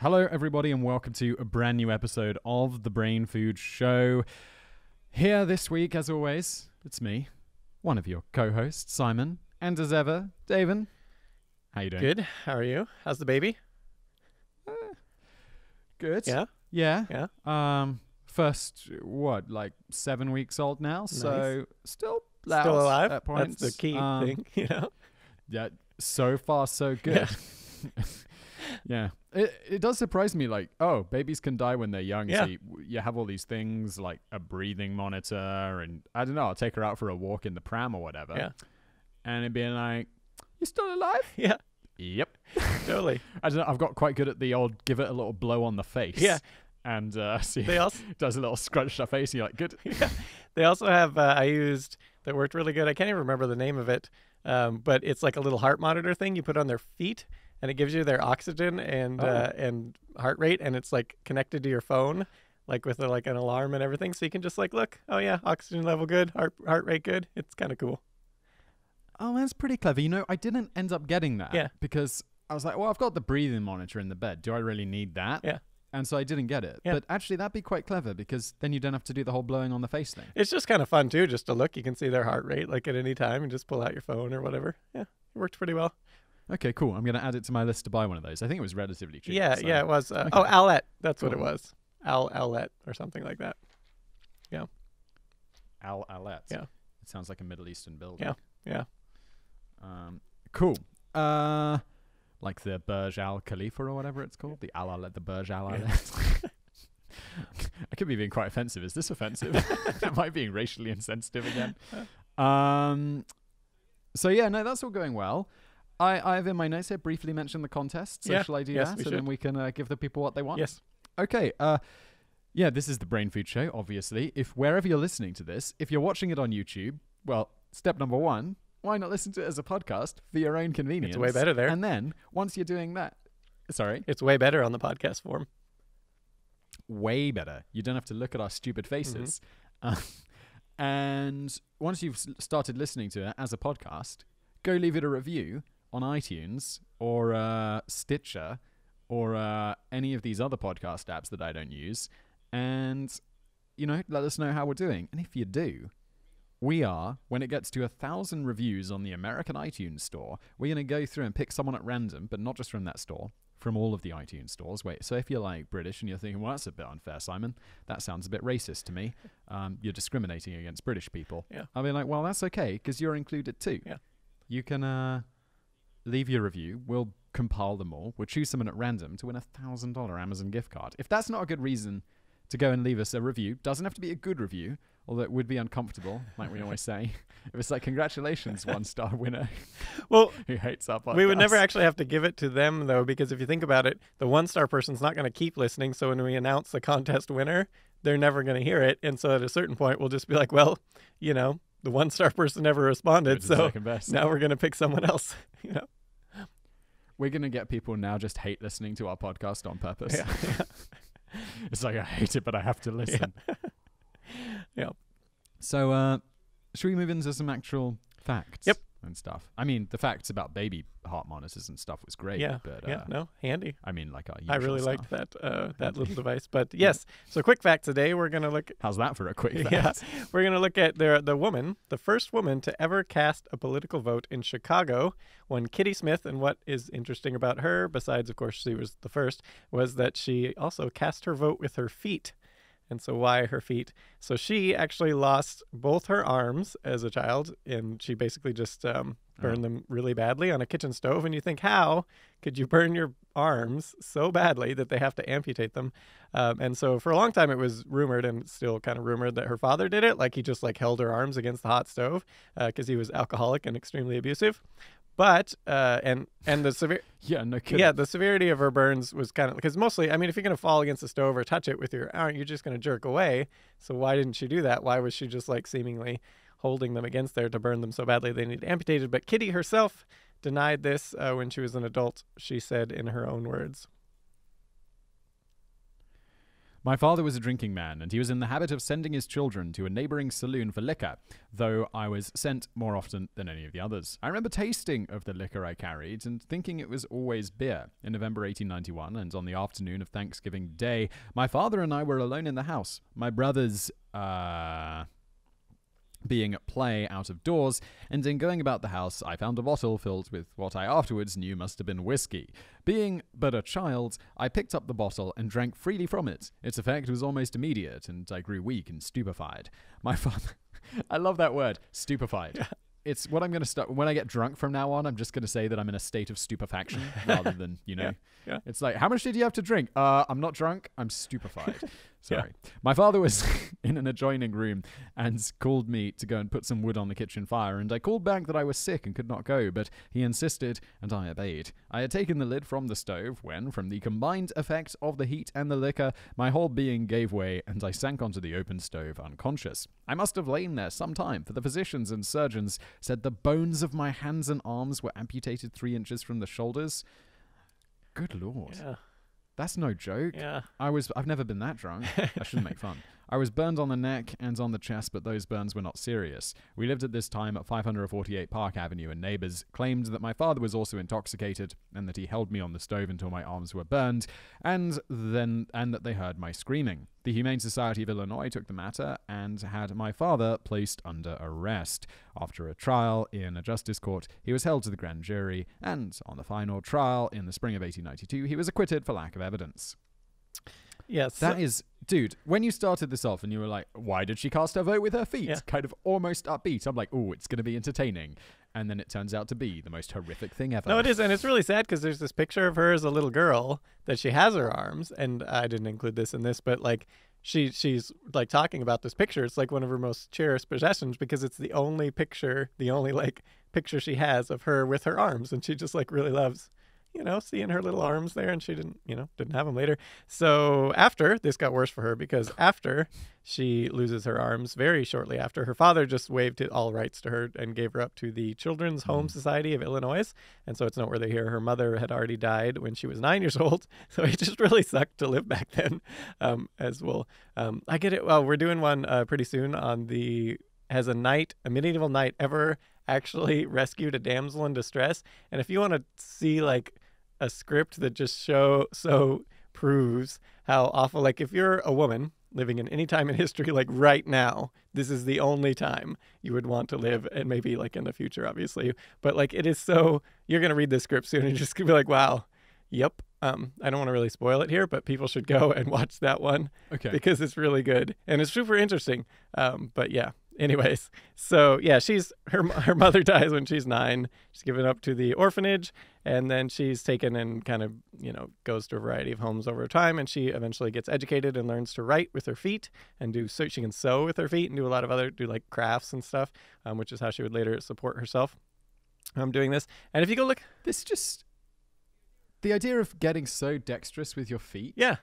Hello, everybody, and welcome to a brand new episode of the Brain Food Show. Here this week, as always, it's me, one of your co-hosts, Simon, and as ever, Daven. How you doing? Good. How are you? How's the baby? Good. Yeah. Yeah. Yeah. Um, first, what, like seven weeks old now? So still loud Still alive? At points. That's the key Um, thing, you know. Yeah. So far, so good. Yeah. Yeah, it it does surprise me like, oh, babies can die when they're young. Yeah. So you, you have all these things like a breathing monitor and I don't know, I'll take her out for a walk in the pram or whatever. Yeah. And it'd be like, You still alive? Yeah. Yep. Totally. I don't know, I've got quite good at the old give it a little blow on the face. Yeah. And uh see They also does a little scrunch her face and you're like, Good. yeah. They also have uh, I used that worked really good. I can't even remember the name of it. Um, but it's like a little heart monitor thing you put on their feet and it gives you their oxygen and Oh. uh, and heart rate and it's like connected to your phone like with a, like an alarm and everything so you can just like look, oh yeah, oxygen level good, heart heart rate good. It's kind of cool. Oh, that's pretty clever. You know, I didn't end up getting that. Yeah. Because I was like, well, I've got the breathing monitor in the bed. Do I really need that? Yeah. And so I didn't get it. Yeah. But actually, that'd be quite clever because then you don't have to do the whole blowing on the face thing. It's just kind of fun too, just to look. You can see their heart rate like at any time and just pull out your phone or whatever. Yeah, it worked pretty well. Okay, cool. I'm going to add it to my list to buy one of those. I think it was relatively cheap. yeah, so- yeah, it was. Uh, okay. Oh, Owlet. That's what it was. Al Owlet or something like that. Yeah. Al Alet. Yeah. It sounds like a Middle Eastern building. Yeah, yeah. Um, cool. Uh, like the Burj Al Khalifa or whatever it's called. The Al Alet, the Burj Al Yeah. I could be being quite offensive. Is this offensive? Am I being racially insensitive again? Um, so yeah, no, that's all going well. I, I have in my notes here briefly mentioned the contest. So Yeah, shall I do yes, that? so then we can uh, give the people what they want. Yes. Okay. Uh, yeah, this is the Brain Food Show, obviously. If wherever you're listening to this, if you're watching it on YouTube, well, step number one, why not listen to it as a podcast for your own convenience? It's way better there. And then once you're doing that, sorry, It's way better on the podcast form. way better. You don't have to look at our stupid faces. Uh, and once you've started listening to it as a podcast, go leave it a review on iTunes or uh, Stitcher or uh, any of these other podcast apps that I don't use. And, you know, let us know how we're doing. And if you do, we are, when it gets to a thousand reviews on the American iTunes store, we're going to go through and pick someone at random, but not just from that store, from all of the iTunes stores. Wait, so if you're like British and you're thinking, well, that's a bit unfair, Simon, that sounds a bit racist to me. Um, you're discriminating against British people. Yeah. I'll be like, well, that's okay because you're included too. Yeah. You can uh, leave your review. We'll compile them all. We'll choose someone at random to win a thousand dollar Amazon gift card. If that's not a good reason to go and leave us a review, doesn't have to be a good review, although it would be uncomfortable, like we always say. If it's like, congratulations, one star winner Well, who hates our podcast. we would never actually have to give it to them though, because if you think about it, the one star person's not going to keep listening. So when we announce the contest winner, they're never going to hear it. And so at a certain point, we'll just be like, well, you know, the one star person never responded, so now we're going to pick someone else. you know. We're gonna get people now just hate listening to our podcast on purpose. Yeah. it's like I hate it, but I have to listen. Yeah. So, uh, should we move into some actual facts? Yep. And stuff. I mean, the facts about baby heart monitors and stuff was great. yeah. But yeah. uh, No, handy. I mean, like I really stuff. liked that uh, that little device. But yes, so quick fact today we're gonna look. How's that for a quick fact? Yeah, we're gonna look at the the woman, the first woman to ever cast a political vote in Chicago, one Kitty Smith. And what is interesting about her, besides of course she was the first, was that she also cast her vote with her feet. And so why her feet? So she actually lost both her arms as a child, and she basically just um, burned them really badly on a kitchen stove. And you think, how could you burn your arms so badly that they have to amputate them? Um, and so for a long time, it was rumored and still kind of rumored that her father did it, like he just like held her arms against the hot stove because he was alcoholic and extremely abusive. But uh, and and the severe Yeah, no kidding. yeah, the severity of her burns was kind of because mostly, I mean, if you're going to fall against the stove or touch it with your arm, you're just going to jerk away. So why didn't she do that? Why was she just like seemingly holding them against there to burn them so badly they need amputated? But Kitty herself denied this uh, when she was an adult. She said in her own words, My father was a drinking man, and he was in the habit of sending his children to a neighbouring saloon for liquor, though I was sent more often than any of the others. I remember tasting of the liquor I carried and thinking it was always beer. In November 1891, and on the afternoon of Thanksgiving Day, my father and I were alone in the house. My brothers, uh, being at play out of doors, and in going about the house, I found a bottle filled with what I afterwards knew must have been whiskey. Being but a child, I picked up the bottle and drank freely from it. Its effect was almost immediate, and I grew weak and stupefied. My father. I love that word, stupefied. It's what I'm going to start. When I get drunk from now on, I'm just going to say that I'm in a state of stupefaction rather than, you know. Yeah, yeah. It's like, how much did you have to drink? Uh, I'm not drunk. I'm stupefied. Sorry. My father was in an adjoining room and called me to go and put some wood on the kitchen fire, and I called back that I was sick and could not go, but he insisted, and I obeyed. I had taken the lid from the stove when, from the combined effect of the heat and the liquor, my whole being gave way, and I sank onto the open stove unconscious. I must have lain there some time, for the physicians and surgeons said the bones of my hands and arms were amputated three inches from the shoulders. Good lord. Yeah. That's no joke. Yeah. I was I've never been that drunk. I shouldn't make fun. I was burned on the neck and on the chest, but those burns were not serious. We lived at this time at 548 Park Avenue, and neighbors claimed that my father was also intoxicated and that he held me on the stove until my arms were burned, and then and that they heard my screaming. The Humane Society of Illinois took the matter and had my father placed under arrest. After a trial in a justice court, he was held to the grand jury, and on the final trial in the spring of 1892, he was acquitted for lack of evidence. Yes. That is, dude, when you started this off and you were like, why did she cast her vote with her feet? Yeah. Kind of almost upbeat. I'm like, oh, it's going to be entertaining. And then it turns out to be the most horrific thing ever. No, it is, and it's really sad because there's this picture of her as a little girl that she has her arms, and I didn't include this in this, but like she she's like talking about this picture. It's like one of her most cherished possessions because it's the only picture, the only like picture she has of her with her arms, and she just like really loves. You know, seeing her little arms there, and she didn't, you know, didn't have them later. So after this got worse for her because after she loses her arms, very shortly after, her father just waived all rights to her and gave her up to the Children's Home Society of Illinois. And so it's noteworthy here. Her mother had already died when she was nine years old. So it just really sucked to live back then, um, as well. Um, I get it. Well, we're doing one uh, pretty soon on the has a knight, a medieval knight, ever actually rescued a damsel in distress? And if you want to see like a script that just show so proves how awful, like if you're a woman living in any time in history, like right now, this is the only time you would want to live, and maybe like in the future, obviously. But like it is so, you're gonna read this script soon and you're just gonna be like, wow, yep. Um, I don't want to really spoil it here, but people should go and watch that one Okay. because it's really good and it's super interesting. Um, but yeah, anyways, so yeah, she's her her mother dies when she's nine. She's given up to the orphanage, and then she's taken and kind of you know goes to a variety of homes over time, and she eventually gets educated and learns to write with her feet and do so she can sew with her feet and do a lot of other do like crafts and stuff, um, which is how she would later support herself. Um, doing this, and if you go look, This just. The idea of getting so dexterous with your feet yeah,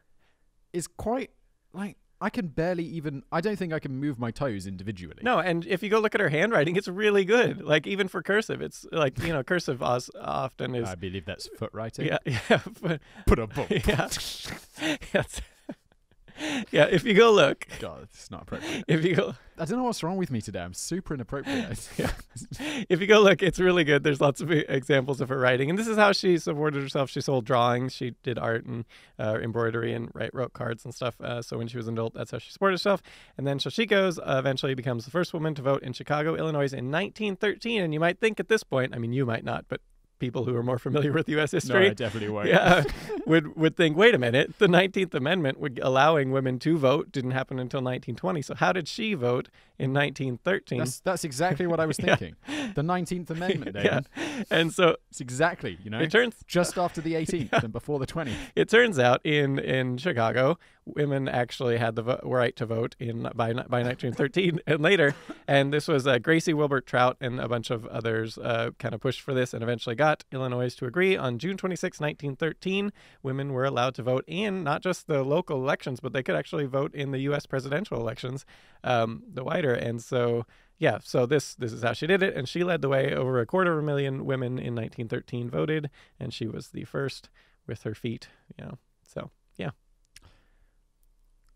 is quite. Like, I can barely even. I don't think I can move my toes individually. No, and if you go look at her handwriting, it's really good. Like even for cursive, it's like you know cursive os- often is I believe that's foot writing. yeah yeah Put a book. yeah yes. yeah. If you go look, God, it's not appropriate. if you go I don't know what's wrong with me today. I'm super inappropriate. yeah. if you go look, it's really good. There's lots of examples of her writing, and this is how she supported herself. She sold drawings, she did art and uh, embroidery, and write wrote cards and stuff. Uh, so when she was an adult, that's how she supported herself. And then goes, uh, eventually becomes the first woman to vote in Chicago, Illinois, in 1913. And you might think at this point, I mean, you might not, but people who are more familiar with U.S. history. No, I definitely won't. yeah, would would think, wait a minute, the 19th Amendment would allowing women to vote didn't happen until 1920. So how did she vote in 1913? That's that's exactly what I was Yeah. thinking. The Nineteenth Amendment, David. yeah, and so It's exactly, you know, it turns just after the 18th and before the 20th. it turns out in in Chicago, women actually had the vo- right to vote in by by 1913 and later, and this was uh, Gracie Wilbur Trout and a bunch of others uh, kind of pushed for this and eventually got Illinois to agree on June 26, 1913. Women were allowed to vote in not just the local elections, but they could actually vote in the U.S. presidential elections, um, the wider, and so. Yeah, so this this is how she did it, and she led the way. Over a quarter of a million women in 1913 voted, and she was the first with her feet. You know, so yeah,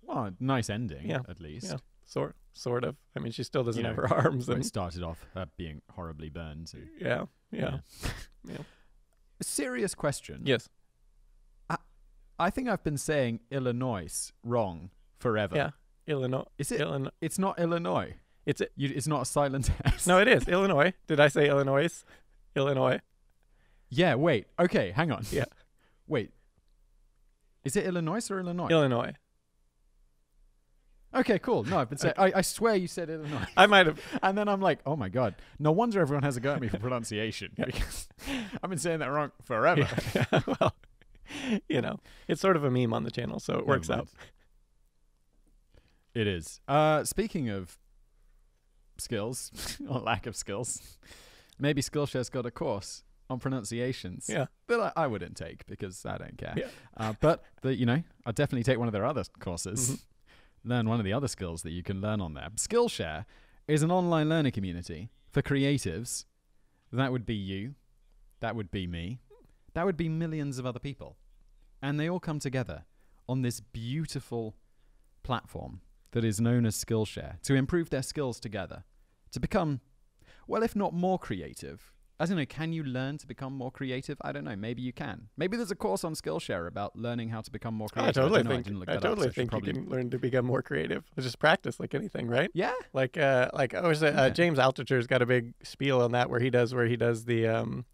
Well, nice ending, Yeah, at least. yeah. Sort sort of. I mean, she still doesn't You have her arms and it started off uh, being horribly burned. and- yeah, yeah. Yeah. A serious question. Yes. I think I've been saying Illinois wrong forever. Yeah. Illinois. Is it? Illinois. It's not Illinois. It's You, it's not a silent S. no, it is Illinois. Did I say Illinois? Illinois. Yeah. Wait. Okay. Hang on. Yeah. Wait. Is it Illinois or Illinois? Illinois. okay. Cool. No, I've been saying. I, I swear you said Illinois. I might have. And then I'm like, oh my god. No wonder everyone has a go at me for pronunciation Yeah. because I've been saying that wrong forever. Yeah, well, you know, it's sort of a meme on the channel, so it Never works out. It is. Uh, speaking of skills or lack of skills, maybe Skillshare's got a course on pronunciations Yeah. that I, I wouldn't take because I don't care. Yeah. Uh, but the, you know, I'd definitely take one of their other courses. Mhm. Learn one of the other skills that you can learn on there. Skillshare is an online learning community for creatives. That would be you. That would be me. That would be millions of other people. And they all come together on this beautiful platform that is known as Skillshare to improve their skills together, to become, well, if not more creative. I don't know, can you learn to become more creative? I don't know, maybe you can. Maybe there's a course on Skillshare about learning how to become more creative. I totally know, think didn't I that up, so totally think probably- you can learn to become more creative. It's just practice, like anything, right? Yeah. Like uh, like oh, is it, uh, Okay. James Altucher's got a big spiel on that where he does where he does the um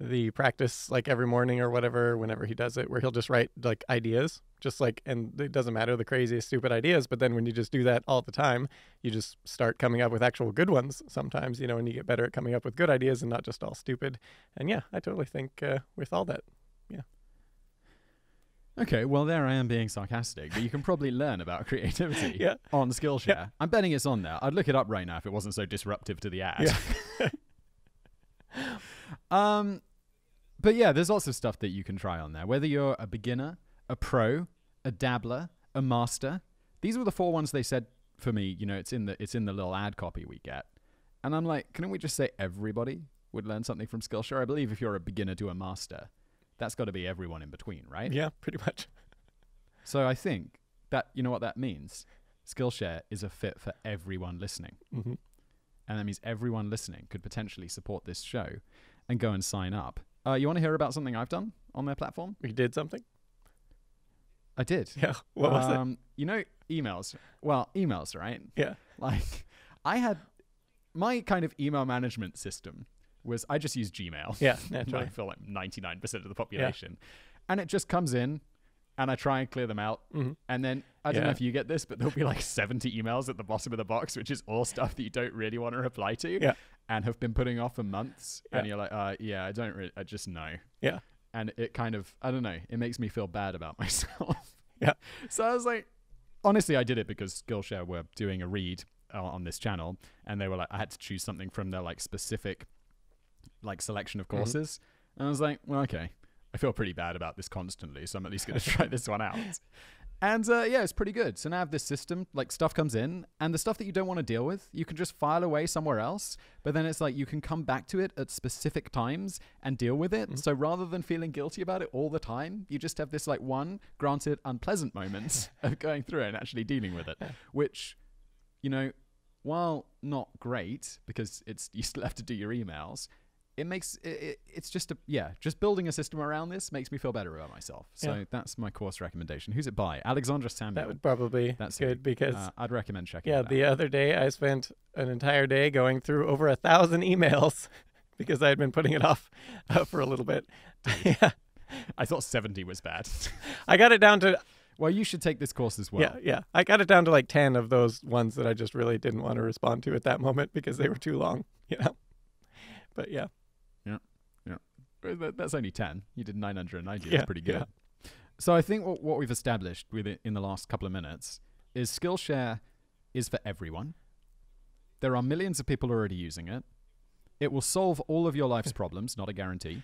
the practice like every morning or whatever whenever he does it where he'll just write like ideas just like and it doesn't matter the craziest stupid ideas but then when you just do that all the time you just start coming up with actual good ones sometimes you know and you get better at coming up with good ideas and not just all stupid and yeah i totally think uh, with all that yeah Okay, well, there I am being sarcastic, but you can probably learn about creativity Yeah. on Skillshare. I'm betting it's on there. I'd look it up right now if it wasn't so disruptive to the ad. Yeah. um, but yeah, there's lots of stuff that you can try on there. Whether you're a beginner, a pro, a dabbler, a master, these were the four ones they said for me. You know, it's in the it's in the little ad copy we get, and I'm like, couldn't we just say everybody would learn something from Skillshare? I believe if you're a beginner to a master, that's got to be everyone in between, right? yeah pretty much So I think that you know what that means. Skillshare is a fit for everyone listening, hmm and that means everyone listening could potentially support this show and go and sign up. Uh, you want to hear about something I've done on their platform? we did something I did. yeah what was it um, You know, emails. Well, emails, right? yeah Like, I had my kind of email management system was I just use Gmail. yeah I naturally feel like 99% of the population. Yeah. And it just comes in and I try and clear them out. hmm And then I don't know if you get this, but there'll be like 70 emails at the bottom of the box, which is all stuff that you don't really want to reply to Yeah. and have been putting off for months. And you're like, uh, yeah, I don't really, I just know. Yeah. And it kind of, I don't know, it makes me feel bad about myself. Yeah. So I was like, honestly, I did it because Skillshare were doing a read uh, on this channel and they were like, I had to choose something from their like specific like selection of Mhm. courses. And I was like, well, okay. I feel pretty bad about this constantly, so I'm at least going to try this one out. And uh, yeah, it's pretty good. So now I have this system, like stuff comes in, and the stuff that you don't want to deal with, you can just file away somewhere else. But then it's like you can come back to it at specific times and deal with it. Mhm. So rather than feeling guilty about it all the time, you just have this like one, granted, unpleasant moment of going through it and actually dealing with it, which, you know, while not great because it's you still have to do your emails, it makes it, it, it's just a yeah just building a system around this makes me feel better about myself so Yeah. that's my course recommendation who's it by alexandra samuel that would probably That's good it. because uh, i'd recommend checking Yeah, it out. the other day I spent an entire day going through over a thousand emails because I had been putting it off uh, for a little bit. yeah, i thought 70 was bad I got it down to well you should take this course as well yeah, yeah. I got it down to like ten of those ones that I just really didn't want to respond to at that moment because they were too long. You know, but yeah, that's only 10 you did 990 Yeah, that's pretty good. Yeah. so i think what, what we've established with in the last couple of minutes is skillshare is for everyone. There are millions of people already using it. It will solve all of your life's problems not a guarantee.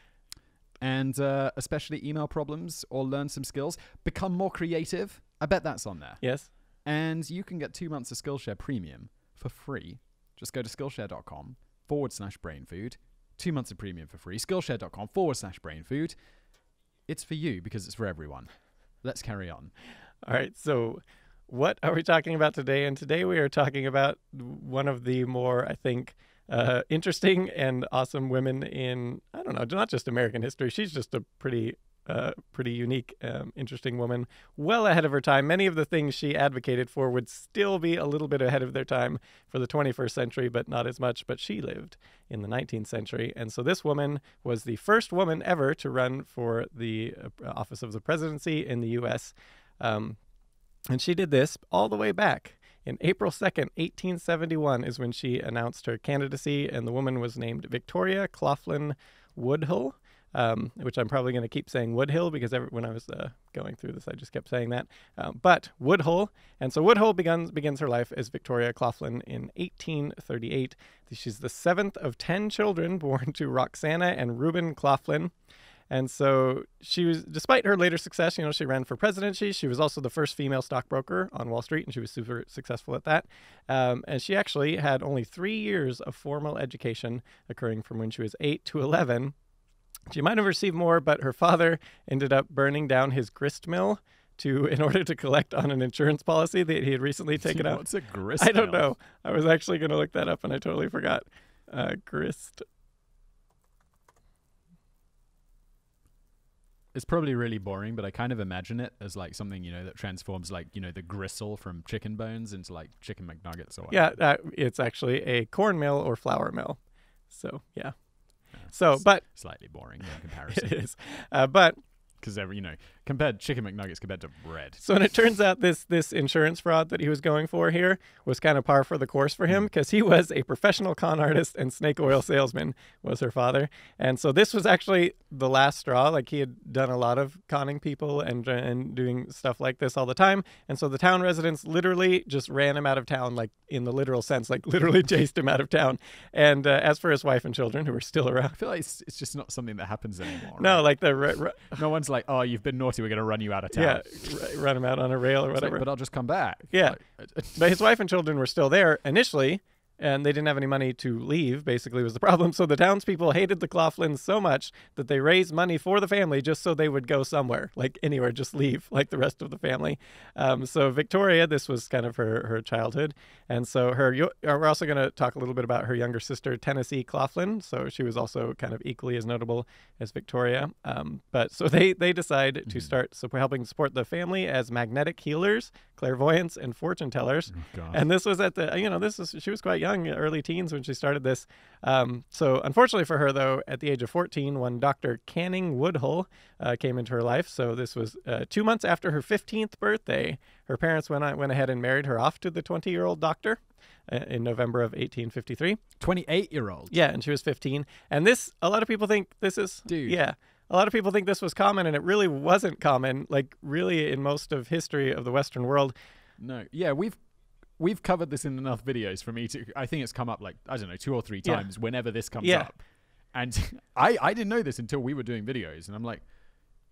And uh, especially email problems or learn some skills. Become more creative. I bet that's on there. Yes, and you can get two months of skillshare premium for free. Just go to skillshare.com forward slash brain food two months of premium for free skillshare.com forward slash brain food it's for you because it's for everyone let's carry on all right. So what are we talking about today? And today we are talking about one of the more, I think, uh, interesting and awesome women in, I don't know, not just American history. She's just a pretty uh, pretty unique, um, interesting woman, well ahead of her time. Many of the things she advocated for would still be a little bit ahead of their time for the 21st century, but not as much. But she lived in the 19th century. And so this woman was the first woman ever to run for the uh, office of the presidency in the U.S. Um, and she did this all the way back. In April 2nd, 1871, is when she announced her candidacy, and the woman was named Victoria Claflin Woodhull um, which I'm probably going to keep saying Woodhill because every, when I was uh, going through this, I just kept saying that. Um, but Woodhull, and so Woodhull begins begins her life as Victoria Claflin in 1838. She's the seventh of ten children born to Roxana and Reuben Claflin. And so she was, despite her later success, you know, she ran for presidency. She was also the first female stockbroker on Wall Street, and she was super successful at that. Um, and she actually had only three years of formal education occurring from when she was 8 to 11 she might have received more, but her father ended up burning down his grist mill to in order to collect on an insurance policy that he had recently taken out. What's a grist? I don't mill? know. I was actually going to look that up and I totally forgot. Uh, grist. It's probably really boring, but I kind of imagine it as like something you know that transforms like you know the gristle from chicken bones into like chicken McNuggets or Yeah, whatever. uh, it's actually a corn mill or flour mill. So yeah. So, but slightly boring in comparison is. Uh, but because every you know compared chicken McNuggets compared to bread. So, and it turns out this this insurance fraud that he was going for here was kind of par for the course for him because he was a professional con artist and snake oil salesman was her father, and so this was actually the last straw. Like he had done a lot of conning people and and doing stuff like this all the time, and so the town residents literally just ran him out of town, like in the literal sense, like literally chased him out of town. And uh, as for his wife and children, who were still around, I feel like it's, it's just not something that happens anymore. no, right? like the r- r- no one's like, oh, you've been naughty, we're gonna run you out of town. yeah, run him out on a rail or It's like, whatever. but I'll just come back. Yeah. Like, But his wife and children were still there initially, and they didn't have any money to leave, basically, was the problem. So the townspeople hated the Claflins so much that they raised money for the family just so they would go somewhere, like anywhere, just leave, like the rest of the family. Um, so Victoria, this was kind of her, her childhood. And so her, uh, we're also going to talk a little bit about her younger sister, Tennessee Claflin. So she was also kind of equally as notable as Victoria. Um, but so they, they decide to start so helping support the family as magnetic healers, clairvoyants, and fortune tellers. oh, And this was at the, you know, this is, she was quite young, early teens when she started this. Um, so, unfortunately for her, though, at the age of 14, when Dr. Canning Woodhull uh, came into her life, so this was uh, two months after her 15th birthday, her parents went, went ahead and married her off to the 20 year old doctor uh, in November of 1853. 28 year old. Yeah, and she was 15. And this, a lot of people think this is, Dude. yeah. A lot of people think this was common, and it really wasn't common. Like, really, in most of history of the Western world, No. Yeah, we've we've covered this in enough videos for me to I think it's come up like I don't know, two or three Yeah. times whenever this comes Yeah. up. And I I didn't know this until we were doing videos and I'm like,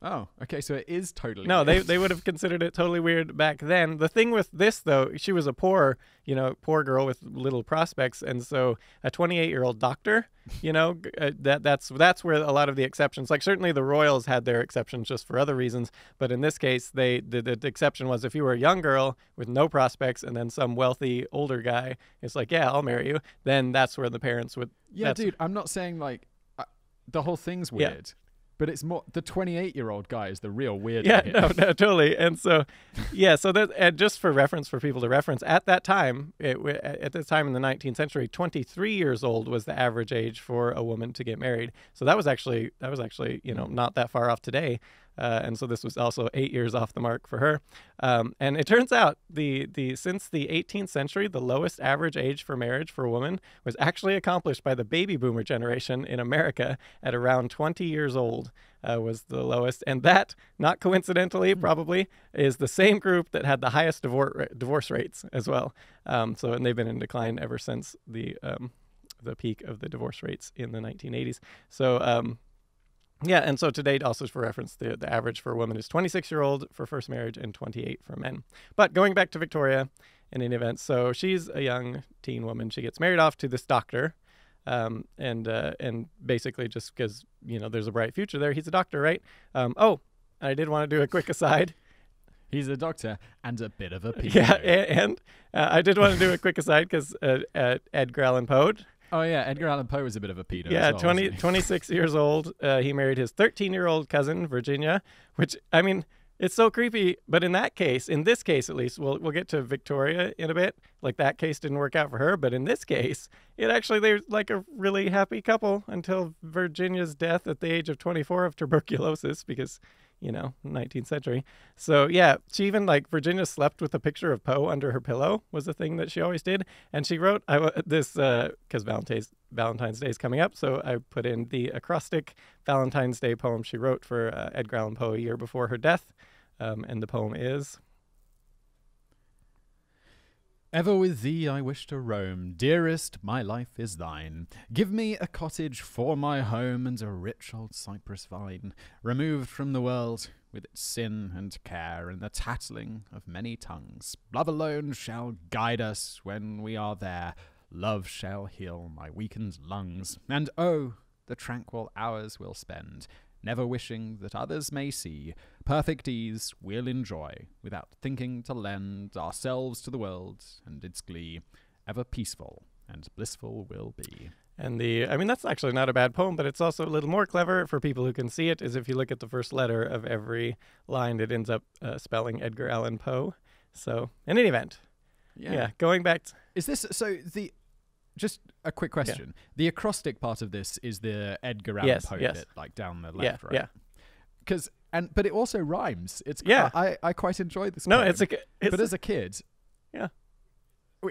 "Oh, okay, so it is totally No, they weird." they would have considered it totally weird back then. The thing with this though, she was a poor, you know, poor girl with little prospects, and so a 28 year old doctor, you know, uh, that that's that's where a lot of the exceptions. Like certainly the royals had their exceptions just for other reasons, but in this case, they the, the, exception was if you were a young girl with no prospects, and then some wealthy older guy is like, yeah, I'll marry you. Then that's where the parents would. Yeah, dude, I'm not saying like the whole thing's weird. But it's more the 28 year old guy is the real weird. Yeah, no, no, totally. And so, yeah, so that and just for reference for people to reference, at that time, it, at this time in the 19th century, 23 years old was the average age for a woman to get married. So that was actually that was actually you know not that far off today. Uh, and so this was also eight years off the mark for her. Um, and it turns out the the since the 18th century, the lowest average age for marriage for a woman was actually accomplished by the baby boomer generation in America at around 20 years old. Uh, was the lowest, and that, not coincidentally, probably is the same group that had the highest divorce divorce rates as well. Um, so, and they've been in decline ever since the um, the peak of the divorce rates in the 1980s. So, um, yeah, and so to date, also for reference, the, the average for a woman is 26 year old for first marriage and 28 for men. But going back to Victoria in any event, so she's a young teen woman. She gets married off to this doctor, um, and uh, and basically just because you know there's a bright future there, he's a doctor, right? Um, oh, I did want to do a quick aside. He's a doctor and a bit of a pedo. Yeah, and uh, I did want to do a quick aside because uh, uh, Edgar Allan Poe, oh yeah, Edgar Allan Poe was a bit of a pedo. yeah, well, 20, 26 years old, uh, he married his 13 year old cousin, Virginia, which, I mean, it's so creepy. But in that case, in this case at least, we'll, we'll get to Victoria in a bit. Like that case didn't work out for her. But in this case, it actually, they're like a really happy couple until Virginia's death at the age of 24 of tuberculosis because you know, 19th century. So yeah, she even like Virginia slept with a picture of Poe under her pillow was a thing that she always did. And she wrote I this because Valentine's Valentine's Day is coming up, so I put in the acrostic Valentine's Day poem she wrote for uh, Edgar Allan Poe a year before her death. Um, and the poem is Ever with thee I wish to roam, dearest, my life is thine. Give me a cottage for my home and a rich old cypress vine, removed from the world with its sin and care and the tattling of many tongues. Love alone shall guide us when we are there. Love shall heal my weakened lungs, and oh, the tranquil hours we'll spend, never wishing that others may see. Perfect ease we'll enjoy, without thinking to lend ourselves to the world and its glee. Ever peaceful and blissful will be. And the, I mean, that's actually not a bad poem, but it's also a little more clever for people who can see it. Is if you look at the first letter of every line, it ends up uh, spelling Edgar Allan Poe. So, in any event, yeah, going back. To, Is this so? The just a quick question. The acrostic part of this is the Edgar Allan Yes, Poe yes. bit, like down the yeah, left, right? yeah. Because and but it also rhymes. It's Yeah. I I quite enjoy this. No, poem. it's a, it's but as a kid, Yeah.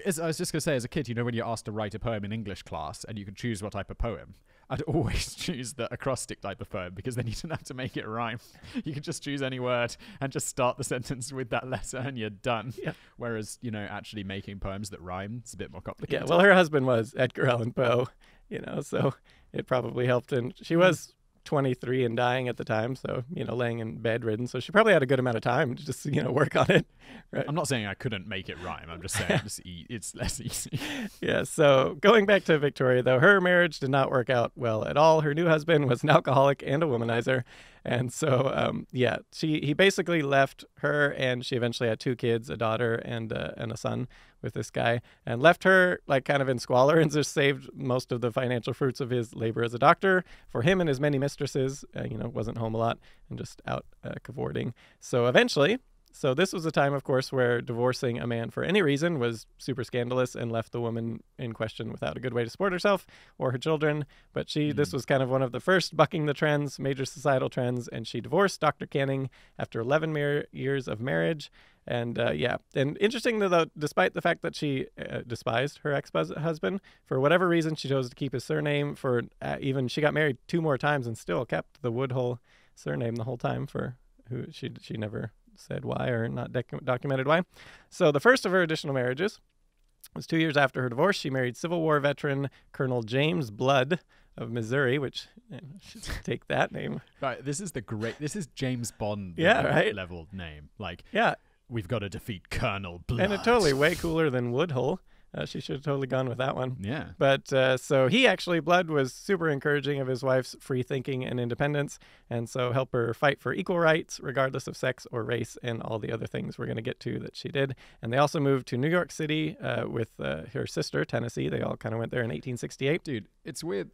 As I was just gonna say, as a kid, you know, when you're asked to write a poem in English class and you can choose what type of poem, I'd always choose the acrostic type of poem because then you don't have to make it rhyme. You could just choose any word and just start the sentence with that letter and you're done. Yeah. Whereas, you know, actually making poems that rhyme is a bit more yeah. complicated. Well, her husband was Edgar Allan Poe, you know, so it probably helped. And she mm. was 23 and dying at the time, so you know, laying in bedridden. So she probably had a good amount of time to just you know work on it. Right. I'm not saying I couldn't make it rhyme. I'm just saying it's, e- it's less easy. Yeah, so going back to Victoria, though, her marriage did not work out well at all. Her new husband was an alcoholic and a womanizer. And so, um, yeah, she he basically left her, and she eventually had two kids, a daughter and uh, and a son, with this guy, and left her like kind of in squalor, and just saved most of the financial fruits of his labor as a doctor for him and his many mistresses. Uh, you know, wasn't home a lot and just out uh, cavorting. So eventually, so this was a time, of course, where divorcing a man for any reason was super scandalous and left the woman in question without a good way to support herself or her children. But she, this was kind of one of the first bucking the trends, major societal trends, and she divorced Dr. Canning after 11 mar- years of marriage. And uh, yeah, and interesting though, despite the fact that she uh, despised her ex-husband for whatever reason, she chose to keep his surname. For uh, even she got married two more times and still kept the Woodhull surname the whole time. For who she she never said why or not docu- documented why. So the first of her additional marriages was two years after her divorce. She married Civil War veteran Colonel James Blood of Missouri, which eh, should take that name. Right, this is the great. This is James Bond. Yeah, level, right? Level name. Like Yeah, we've got to defeat Colonel Blood. and it totally way cooler than Woodhull. Uh, she should have totally gone with that one. Yeah. But uh, so he actually, Blood was super encouraging of his wife's free thinking and independence, and so help her fight for equal rights, regardless of sex or race, and all the other things we're going to get to that she did. And they also moved to New York City uh, with uh, her sister, Tennessee. They all kind of went there in 1868. Dude, it's weird.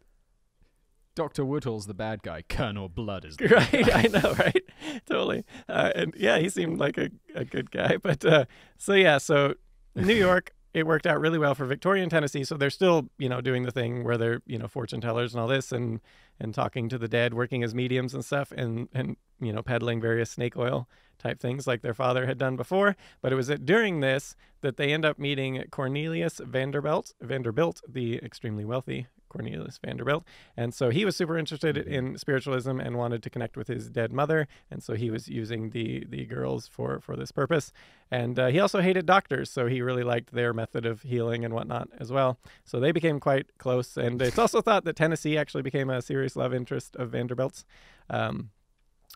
Dr. Woodhull's the bad guy. Colonel Blood is the right i know right totally uh, and yeah he seemed like a, a good guy but uh, so yeah so new york it worked out really well for victorian tennessee so they're still you know doing the thing where they're you know fortune tellers and all this and and talking to the dead working as mediums and stuff and and you know peddling various snake oil type things like their father had done before. But it was during this that they end up meeting cornelius vanderbilt vanderbilt the extremely wealthy Cornelius Vanderbilt. And so he was super interested in spiritualism and wanted to connect with his dead mother. And so he was using the the girls for for this purpose. And uh, he also hated doctors, so he really liked their method of healing and whatnot as well. So they became quite close. And it's also thought that Tennessee actually became a serious love interest of Vanderbilt's. Um,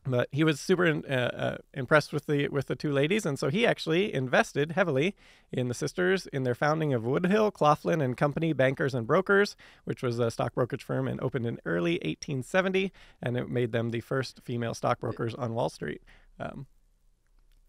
but he was super in, uh, uh, impressed with the with the two ladies, and so he actually invested heavily in the sisters in their founding of Woodhill, Claflin and Company Bankers and Brokers, which was a stock brokerage firm and opened in early 1870, and it made them the first female stockbrokers on Wall Street. Um,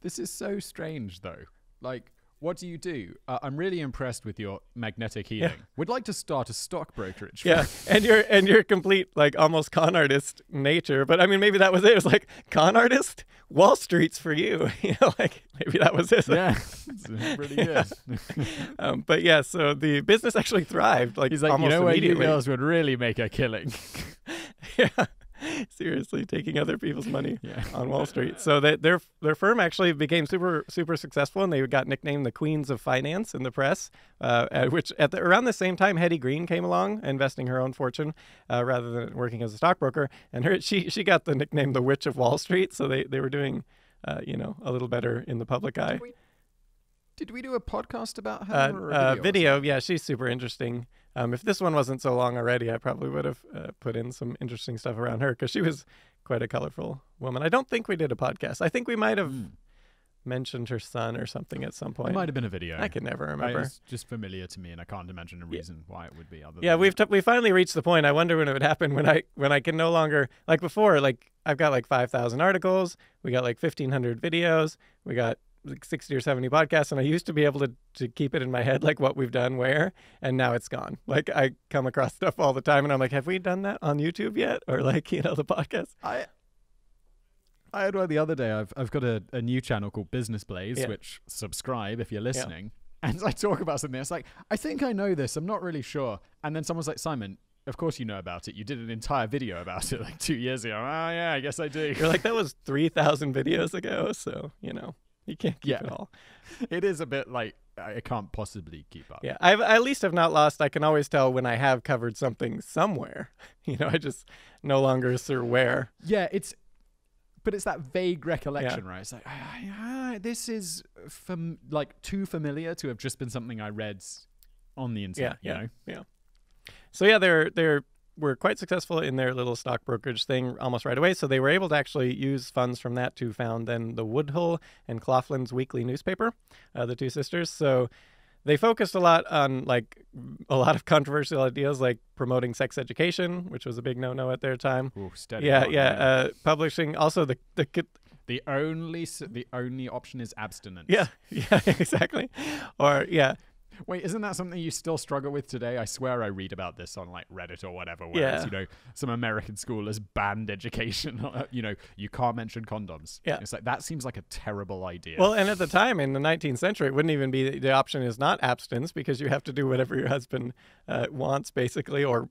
This is so strange, though. Like, what do you do? Uh, I'm really impressed with your magnetic healing. We'd like to start a stock brokerage. Yeah, and your and your complete like almost con artist nature. But I mean, maybe that was it. It was like con artist, Wall Street's for you. you know, like maybe that was it. yeah, pretty really good. Um, but yeah, so the business actually thrived. Like He's like, you almost know where immediately. girls would really make a killing. yeah, seriously, taking other people's money. yeah. on Wall Street. So that their their firm actually became super super successful, and they got nicknamed the Queens of Finance in the press. Uh, at which at the, around the same time, Hetty Green came along, investing her own fortune uh, rather than working as a stockbroker, and her she she got the nickname the Witch of Wall Street. So they they were doing. Uh, you know, a little better in the public eye. Did we do a podcast about her? Uh, or a uh, video? or video, yeah, she's super interesting. Um, if this one wasn't so long already, I probably would have uh, put in some interesting stuff around her because she was quite a colorful woman. I don't think we did a podcast. I think we might have something? mentioned her son or something at some Hmm. It point. might have been a video. I can never remember. It's just familiar to me, and I can't imagine a reason why it would be other. Yeah, than we've t- we finally reached the point. I wonder when it would happen when I when I can no longer like before. Like I've got like five thousand articles. We got like fifteen hundred videos. We got like sixty or seventy podcasts, and I used to be able to to keep it in my head like what we've done where, and now it's gone. Like I come across stuff all the time, and I'm like, have we done that on YouTube yet, or like you know the podcast? I I had one the other day. I've I've got a, a new channel called Business Blaze, Yeah. which subscribe if you're listening. And I talk about something. It's like I think I know this. I'm not really sure. And then someone's like, Simon, of course you know about it. You did an entire video about it like two years ago. Oh yeah, I guess I do. You're like that was three thousand videos ago, so you know you can't keep Yeah. it all. it is a bit like I can't possibly keep up. Yeah, I've, at least have not lost. I can always tell when I have covered something somewhere. You know, I just no longer sure where. Yeah, it's but it's that vague recollection, right? It's like ah, this is from like too familiar to have just been something I read on the internet. Yeah, you yeah. know? So yeah, they're they're were quite successful in their little stock brokerage thing almost right away. So they were able to actually use funds from that to found then the Woodhull and Claflin's weekly newspaper, uh, the two sisters. So they focused a lot on like a lot of controversial ideas like promoting sex education, which was a big no-no at their time. Ooh, steady Yeah, on, yeah. Uh, publishing also the the The only the only option is abstinence. yeah yeah exactly, or yeah Wait, isn't that something you still struggle with today? I swear I read about this on like Reddit or whatever, where Yeah. it's, you know, some American school has banned education. you know, you can't mention condoms. Yeah. It's like that seems like a terrible idea. Well, and at the time in the 19th century, it wouldn't even be the option is not abstinence because you have to do whatever your husband uh, wants, basically, or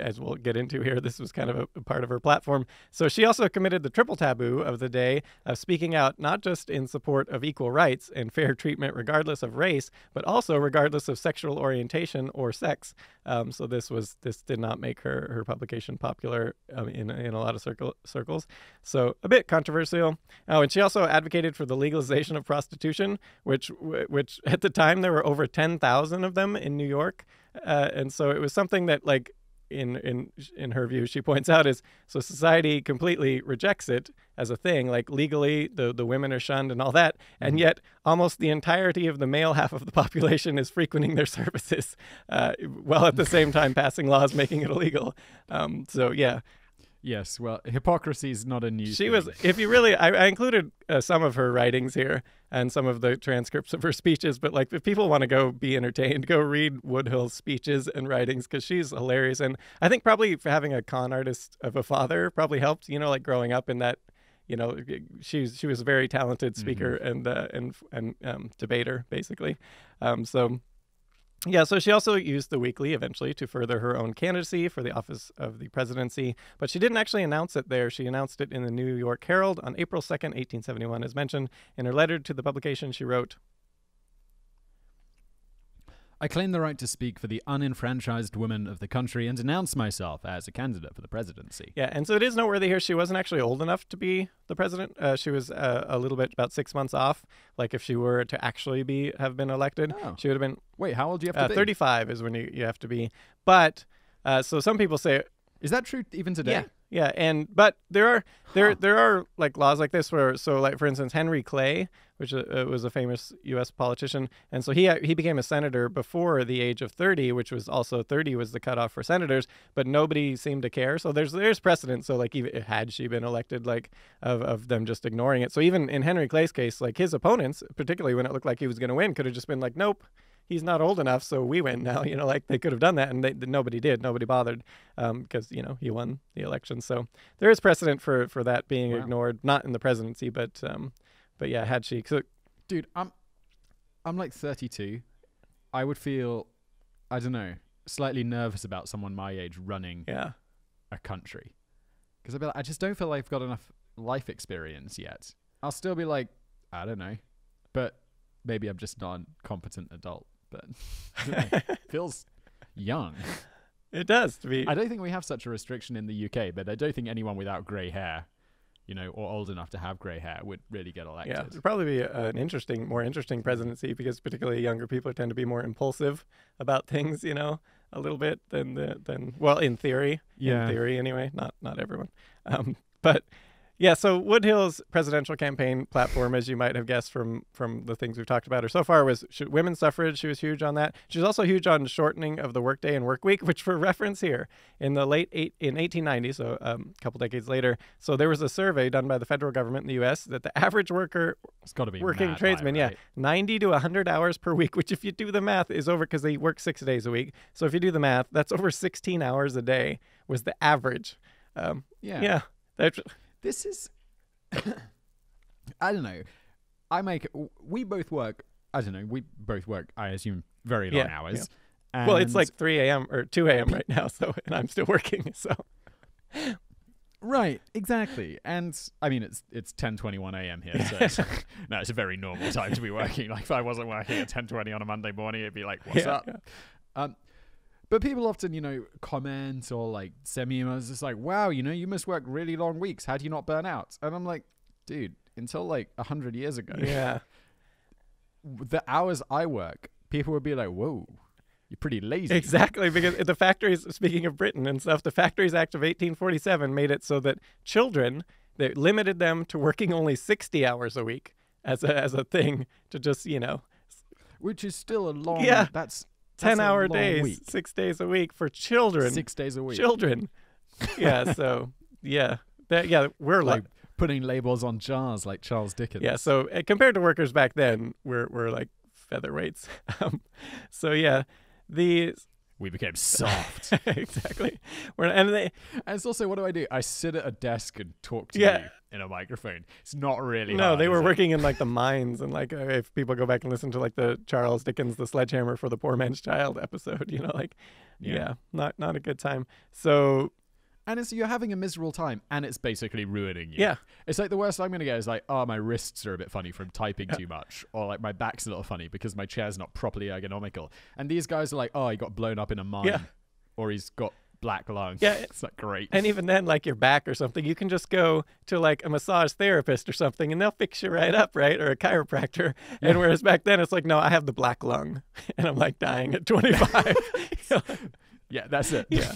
as we'll get into here, this was kind of a, part of her platform. So she also committed the triple taboo of the day of speaking out not just in support of equal rights and fair treatment regardless of race, but also regardless of sexual orientation or sex. Um, so this was this did not make her her publication popular um, in in a lot of circle, circles. So a bit controversial. Oh, and she also advocated for the legalization of prostitution, which which at the time there were over ten thousand of them in New York, uh, and so it was something that like in in in her view she points out is so society completely rejects it as a thing like legally the the women are shunned and all that and yet almost the entirety of the male half of the population is frequenting their services uh, while at the same time passing laws making it illegal. Um, so yeah yes, well, hypocrisy is not a new. she was if you really i, I included uh, some of her writings here and some of the transcripts of her speeches but like if people want to go be entertained go read woodhull's speeches and writings because she's hilarious. And i think probably having a con artist of a father probably helped you know like growing up in that you know she's she was a very talented speaker and uh, and and um, debater basically. Um, so yeah, so she also used the weekly eventually to further her own candidacy for the office of the presidency, but she didn't actually announce it there. She announced it in the New York Herald on April 2nd, 1871, as mentioned. In her letter to the publication, she wrote, I claim the right to speak for the unenfranchised women of the country and denounce myself as a candidate for the presidency. Yeah, and so it is noteworthy here. She wasn't actually old enough to be the president. Uh, she was uh, a little bit about six months off. Like if she were to actually be have been elected, Oh. she would have been Wait, how old do you have to uh, be? 35 is when you, you have to be. But uh, so some people say Is that true even today? Yeah, yeah, and but there are there Huh. there are like laws like this where so like for instance Henry Clay, which uh, uh, was a famous U.S. politician, and so he he became a senator before the age of thirty, which was also thirty was the cutoff for senators, but nobody seemed to care. So there's there's precedent. So like even had she been elected, like of of them just ignoring it. So even in Henry Clay's case, like his opponents, particularly when it looked like he was going to win, could have just been like, nope. He's not old enough, so we win now. You know, like they could have done that, and they, nobody did. Nobody bothered because you know he won the election. So there is precedent for for that being Wow. ignored, not in the presidency, but um, but yeah, had she. So, Dude, I'm I'm like 32. I would feel I don't know, slightly nervous about someone my age running yeah, a country. Cuz I'd be like, I just don't feel like I've got enough life experience yet. I'll still be like, I don't know. But maybe I'm just not a competent adult, feels young. it does to be. I don't think we have such a restriction in the UK, but I don't think anyone without grey hair, you know, or old enough to have grey hair would really get elected. Yeah, it'd probably be a- an interesting, more interesting presidency because particularly younger people tend to be more impulsive about things, you know, a little bit than the than well, in theory, Yeah. in theory anyway, not not everyone, um, but yeah. So Woodhull's presidential campaign platform, as you might have guessed from from the things we've talked about her so far, was sh- women's suffrage. She was huge on that. She was also huge on shortening of the workday and work week, which for reference here in the late eight in 1890, so um, a couple decades later. So there was a survey done by the federal government in the U.S. that the average worker It's got to be working high, tradesmen, yeah, 90 to 100 hours per week, which if you do the math is over because they work six days a week. So if you do the math, that's over 16 hours a day was the average. Um, Yeah. yeah, that's This is I don't know. I make we both work I don't know, we both work I assume very long Yeah, hours. well, it's like 3 a.m. or 2 a.m. right now, so and I'm still working. So Right, exactly. And I mean it's it's 10:21 a.m. here, so it's, no, it's a very normal time to be working. Like if I wasn't working at 10:20 on a Monday morning, it'd be like, "What's Yeah, up?" Um but people often, you know, comment or like send me emails just like, "Wow, you know, you must work really long weeks. How do you not burn out?" And I'm like, "Dude, until like 100 years ago, yeah, the hours I work, people would be like, "Whoa, you're pretty lazy." exactly. Because the factories, speaking of Britain and stuff, the Factories Act of 1847 made it so that children they limited them to working only 60 hours a week as a as a thing to just you know Which is still a long. Yeah. that's, that's 10 a hour days, week. six days a week for children. six days a week. Children. yeah. So yeah, that yeah we're like like putting labels on jars like Charles Dickens. yeah. So uh, compared to workers back then, we're we're like featherweights. Um, so yeah, the we became soft. exactly. We're and they and it's also what do I do? I sit at a desk and talk to Yeah. you in a microphone. It's not really. no, hard, they were it? working in like the mines and like uh, if people go back and listen to like the Charles Dickens the Sledgehammer for the Poor Man's Child episode, you know, like yeah, Yeah. not not a good time. So and it's you're having a miserable time, and it's basically ruining you. yeah, It's like the worst I'm gonna get is like, oh, my wrists are a bit funny from typing too much, or like my back's a little funny because my chair's not properly ergonomical. And these guys are like, oh, he got blown up in a mine, Yeah. or he's got black lung. Yeah. it's like great. And even then, like your back or something, you can just go to like a massage therapist or something and they'll fix you right up, right? Or a chiropractor. And whereas back then it's like, no, I have the black lung and I'm like dying at 25. Yeah, that's it. yeah.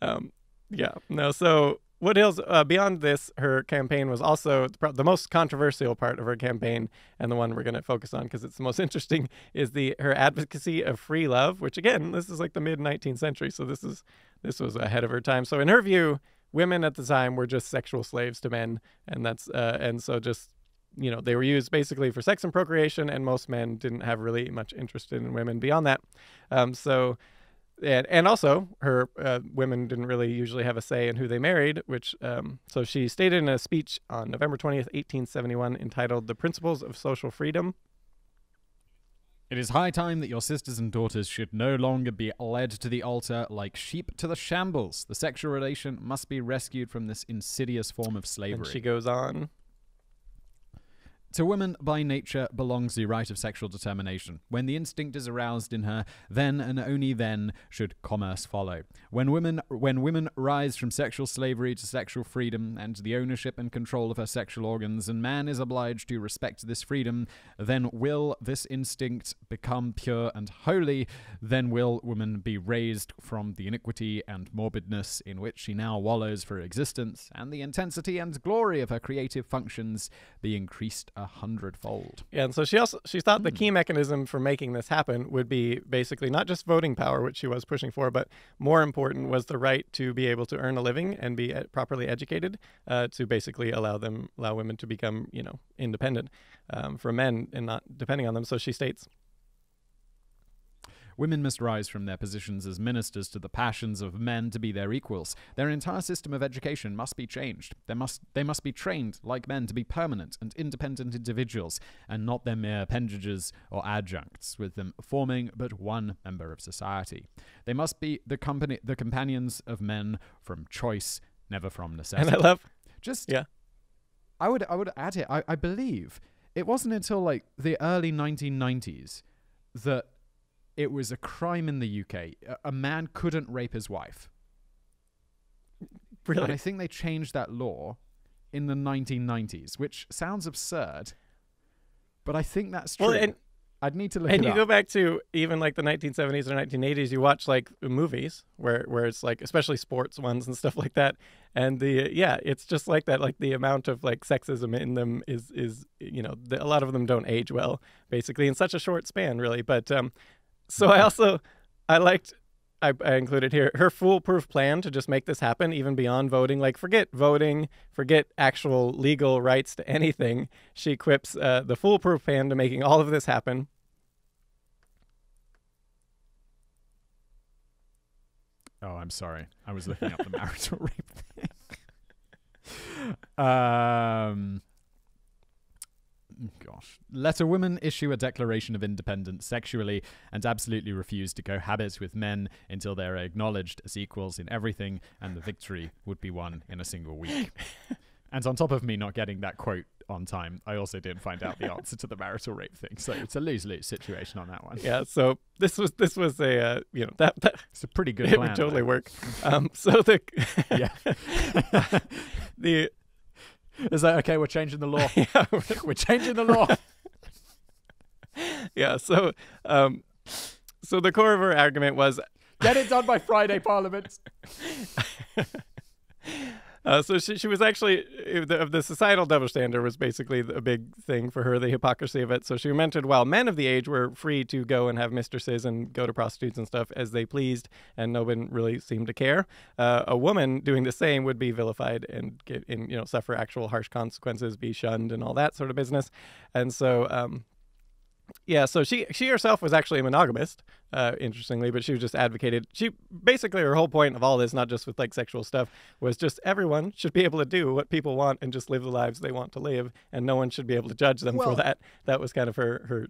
Um, yeah. No, so Woodhull's, uh, beyond this, her campaign was also the most controversial part of her campaign, and the one we're going to focus on because it's the most interesting is the her advocacy of free love, which again, this is like the mid 19th century, so this is this was ahead of her time. So in her view, women at the time were just sexual slaves to men, and that's uh, and so just you know they were used basically for sex and procreation, and most men didn't have really much interest in women beyond that. Um, so and and also her uh, women didn't really usually have a say in who they married which um, so she stated in a speech on november 20th 1871 entitled the principles of social freedom It is high time that your sisters and daughters should no longer be led to the altar like sheep to the shambles. The sexual relation must be rescued from this insidious form of slavery. and she goes on To woman by nature belongs the right of sexual determination. When the instinct is aroused in her, then and only then should commerce follow. When women when women rise from sexual slavery to sexual freedom and the ownership and control of her sexual organs, and man is obliged to respect this freedom, then will this instinct become pure and holy. Then will woman be raised from the iniquity and morbidness in which she now wallows for existence, and the intensity and glory of her creative functions be increased a hundredfold. Yeah, and so she also she thought the Hmm. key mechanism for making this happen would be basically not just voting power, which she was pushing for, but more important was the right to be able to earn a living and be uh, properly educated, uh, to basically allow them allow women to become you know independent um, from men and not depending on them. So she states. Women must rise from their positions as ministers to the passions of men to be their equals. Their entire system of education must be changed. They must, they must be trained, like men, to be permanent and independent individuals, and not their mere appendages or adjuncts, with them forming but one member of society. They must be the company, the companions of men from choice, never from necessity. And I love Just Yeah. I would I would add it. I, I believe it wasn't until like the early 1990s that it was a crime in the UK. A, a man couldn't rape his wife, and I think they changed that law in the 1990s, which sounds absurd, but I think that's true. Well, and I'd need to look and you up. go back to even like the 1970s or 1980s you watch like movies where where it's like especially sports ones and stuff like that and the yeah it's just like that like the amount of like sexism in them is is you know the, a lot of them don't age well basically in such a short span really but um so i also i liked I, I included here her foolproof plan to just make this happen, even beyond voting. Like, forget voting, forget actual legal rights to anything. She quips uh, the foolproof plan to making all of this happen Oh, I'm sorry. I was looking up the marital rape thing. um, gosh. Let a woman issue a declaration of independence sexually and absolutely refuse to cohabit with men until they are acknowledged as equals in everything, and the victory would be won in a single week. and on top of me not getting that quote on time, I also didn't find out the answer to the marital rape thing. So it's a lose lose situation on that one. yeah so this was this was a uh, you know that, that It's a pretty good it plan. would totally though. work um so the Yeah. the Is that okay? We're changing the law. yeah We're changing the law. yeah so um so the core of her argument was Get it done by Friday, Parliament. Uh, so she, she was actually the, the societal double standard was basically a big thing for her, the hypocrisy of it. So she mentioned while men of the age were free to go and have mistresses and go to prostitutes and stuff as they pleased, and no one really seemed to care, uh, a woman doing the same would be vilified and get in, you know, suffer actual harsh consequences, be shunned, and all that sort of business. And so, um, yeah, so she she herself was actually a monogamist, uh, interestingly, but she was just advocated. She basically her whole point of all this, not just with like sexual stuff, was just everyone should be able to do what people want and just live the lives they want to live, and no one should be able to judge them Well- for that. That was kind of her her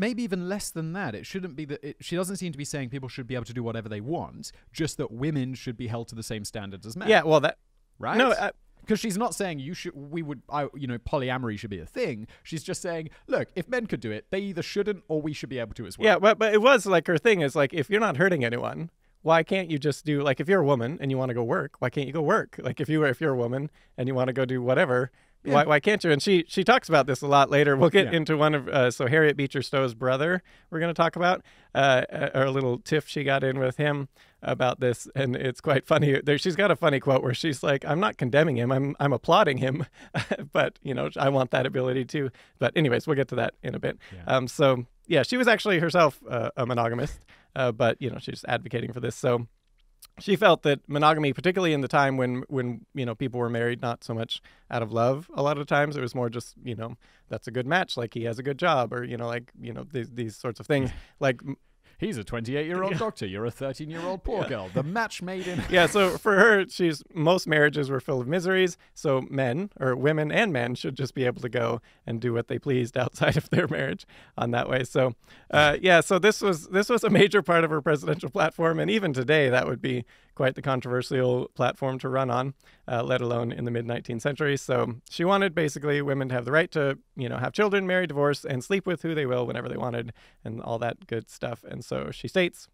Maybe even less than that. It shouldn't be that. It, she doesn't seem to be saying people should be able to do whatever they want. Just that women should be held to the same standards as men. yeah. Well, that right. no, uh, because she's not saying you should. We would. I. You know, polyamory should be a thing. She's just saying, look, if men could do it, they either shouldn't or we should be able to as well. Yeah, but but it was like her thing is like if you're not hurting anyone, why can't you just do like if you're a woman and you want to go work, why can't you go work? Like if you if you're a woman and you want to go do whatever, why why can't you? And she she talks about this a lot later. We'll get Yeah. into one of uh, so Harriet Beecher Stowe's brother. We're going to talk about uh, a, a little tiff she got in with him about this, and it's quite funny. There, she's got a funny quote where she's like, "I'm not condemning him. I'm I'm applauding him, but you know I want that ability too." But anyways, we'll get to that in a bit. Yeah. Um, so yeah, she was actually herself uh, a monogamist, uh, but you know she's advocating for this. So she felt that monogamy, particularly in the time when when you know people were married, not so much out of love. A lot of times, it was more just you know that's a good match, like he has a good job, or you know like you know these these sorts of things. Like He's a 28 year old doctor. You're a 13 year old poor girl. The match made in. yeah, so for her, she's most marriages were full of miseries. So men or women and men should just be able to go and do what they pleased outside of their marriage on that way. So, uh, yeah, so this was this was a major part of her presidential platform, and even today, that would be quite the controversial platform to run on, uh, let alone in the mid 19th century. So she wanted basically women to have the right to, you know, have children, marry, divorce, and sleep with who they will whenever they wanted, and all that good stuff. And so she states.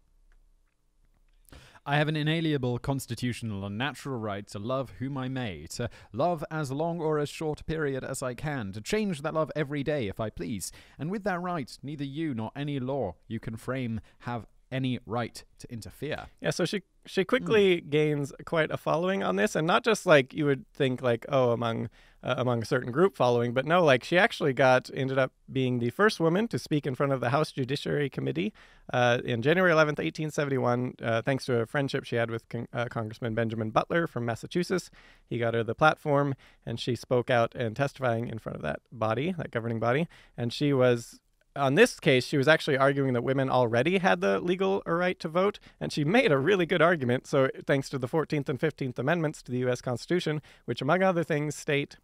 I have an inalienable constitutional and natural right to love whom I may, to love as long or as short a period as I can, to change that love every day if I please. And with that right, neither you nor any law you can frame have any right to interfere. Yeah, so she she quickly mm. gains quite a following on this, and not just like you would think like oh among uh, among a certain group following, but no, like she actually got ended up being the first woman to speak in front of the House Judiciary Committee uh, in January 11th, 1871, uh, thanks to a friendship she had with Con- uh, Congressman Benjamin Butler from Massachusetts. He got her the platform, and she spoke out and testifying in front of that body, that governing body, and she was on this case, she was actually arguing that women already had the legal right to vote, and she made a really good argument. So, thanks to the 14th and 15th Amendments to the U.S. Constitution, which, among other things, state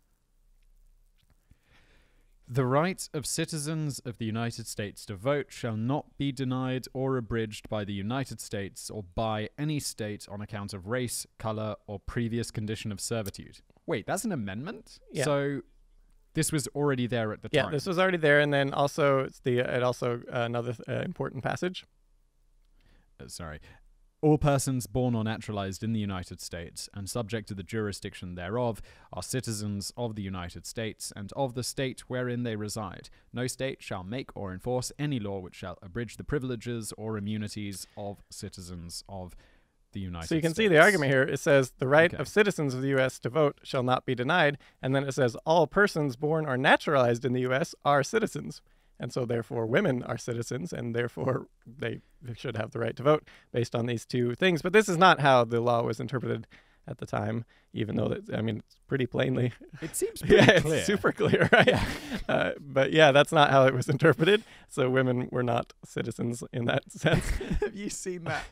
The right of citizens of the United States to vote shall not be denied or abridged by the United States or by any state on account of race, color, or previous condition of servitude. Wait, that's an amendment? Yeah. So this was already there at the yeah, time. Yeah, this was already there, and then also it's the it also uh, another uh, important passage. Uh, sorry. All persons born or naturalized in the United States and subject to the jurisdiction thereof are citizens of the United States and of the state wherein they reside. No state shall make or enforce any law which shall abridge the privileges or immunities of citizens of the United So you can States. see the argument here. It says the right Okay. of citizens of the U.S. to vote shall not be denied, and then it says all persons born or naturalized in the U.S. are citizens, and so therefore women are citizens, and therefore they should have the right to vote based on these two things. But this is not how the law was interpreted at the time, even though that I mean it's pretty plainly. It seems pretty yeah, clear. it's super clear, right? Uh, but yeah, that's not how it was interpreted. So women were not citizens in that sense. Have you seen that?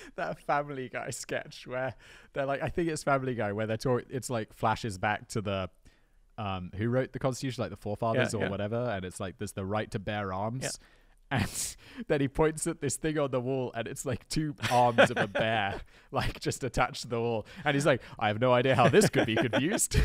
that Family Guy sketch where they're like, I think it's Family Guy, where they're talking. It's like flashes back to the um, who wrote the Constitution, like the forefathers Yeah, or yeah. whatever, and it's like there's the right to bear arms. Yeah. And then he points at this thing on the wall, and it's like two arms of a bear, like just attached to the wall. And he's like, I have no idea how this could be confused.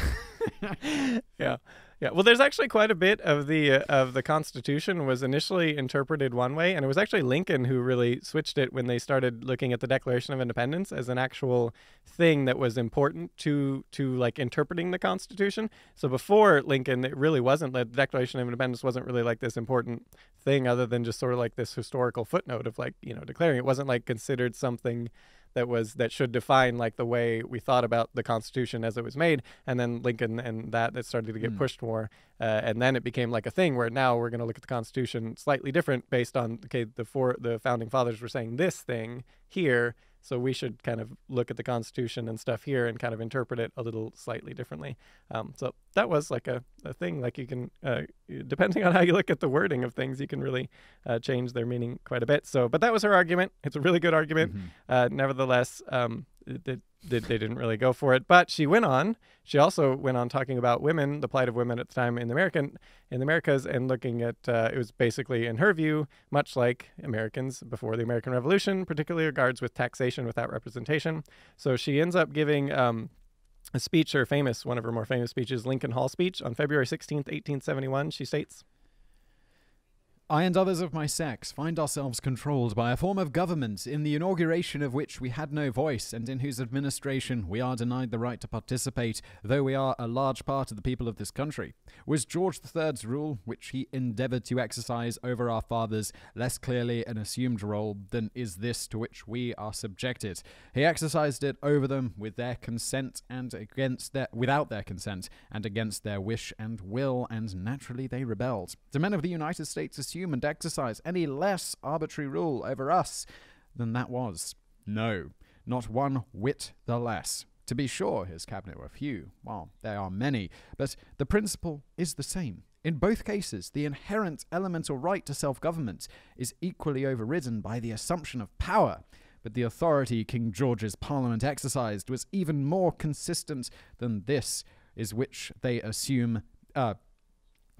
yeah yeah well there's actually quite a bit of the uh, of the constitution was initially interpreted one way and it was actually lincoln who really switched it when they started looking at the declaration of independence as an actual thing that was important to to like interpreting the constitution. So before lincoln it really wasn't the declaration of independence wasn't really like this important thing other than just sort of like this historical footnote of like you know declaring. It wasn't like considered something that was that should define like the way we thought about the Constitution as it was made, and then Lincoln and that that started to get Mm. pushed more, uh, and then it became like a thing where now we're going to look at the Constitution slightly different based on okay the four the founding fathers were saying this thing here, so we should kind of look at the Constitution and stuff here and kind of interpret it a little slightly differently. Um, so that was like a, a thing like you can uh, depending on how you look at the wording of things, you can really uh, change their meaning quite a bit. So, but that was her argument. It's a really good argument. Mhm. Uh, nevertheless, um, they, they, they didn't really go for it. But she went on. She also went on talking about women, the plight of women at the time in the American in the Americas, and looking at uh, it was basically, in her view, much like Americans before the American Revolution, particularly regards with taxation without representation. So she ends up giving. Um, a speech, her famous, one of her more famous speeches, Lincoln Hall speech on February 16th, 1871. She states, I and others of my sex find ourselves controlled by a form of government in the inauguration of which we had no voice, and in whose administration we are denied the right to participate, though we are a large part of the people of this country. Was George III's rule, which he endeavoured to exercise over our fathers, less clearly an assumed role than is this to which we are subjected? He exercised it over them with their consent and against their without their consent and against their wish and will, and naturally they rebelled. Do men of the United States assume and exercise any less arbitrary rule over us than that was? No, not one whit the less. To be sure, his cabinet were few, while there are many, but the principle is the same. In both cases, the inherent elemental right to self government is equally overridden by the assumption of power. But the authority King George's Parliament exercised was even more consistent than this, is which they assume. Uh,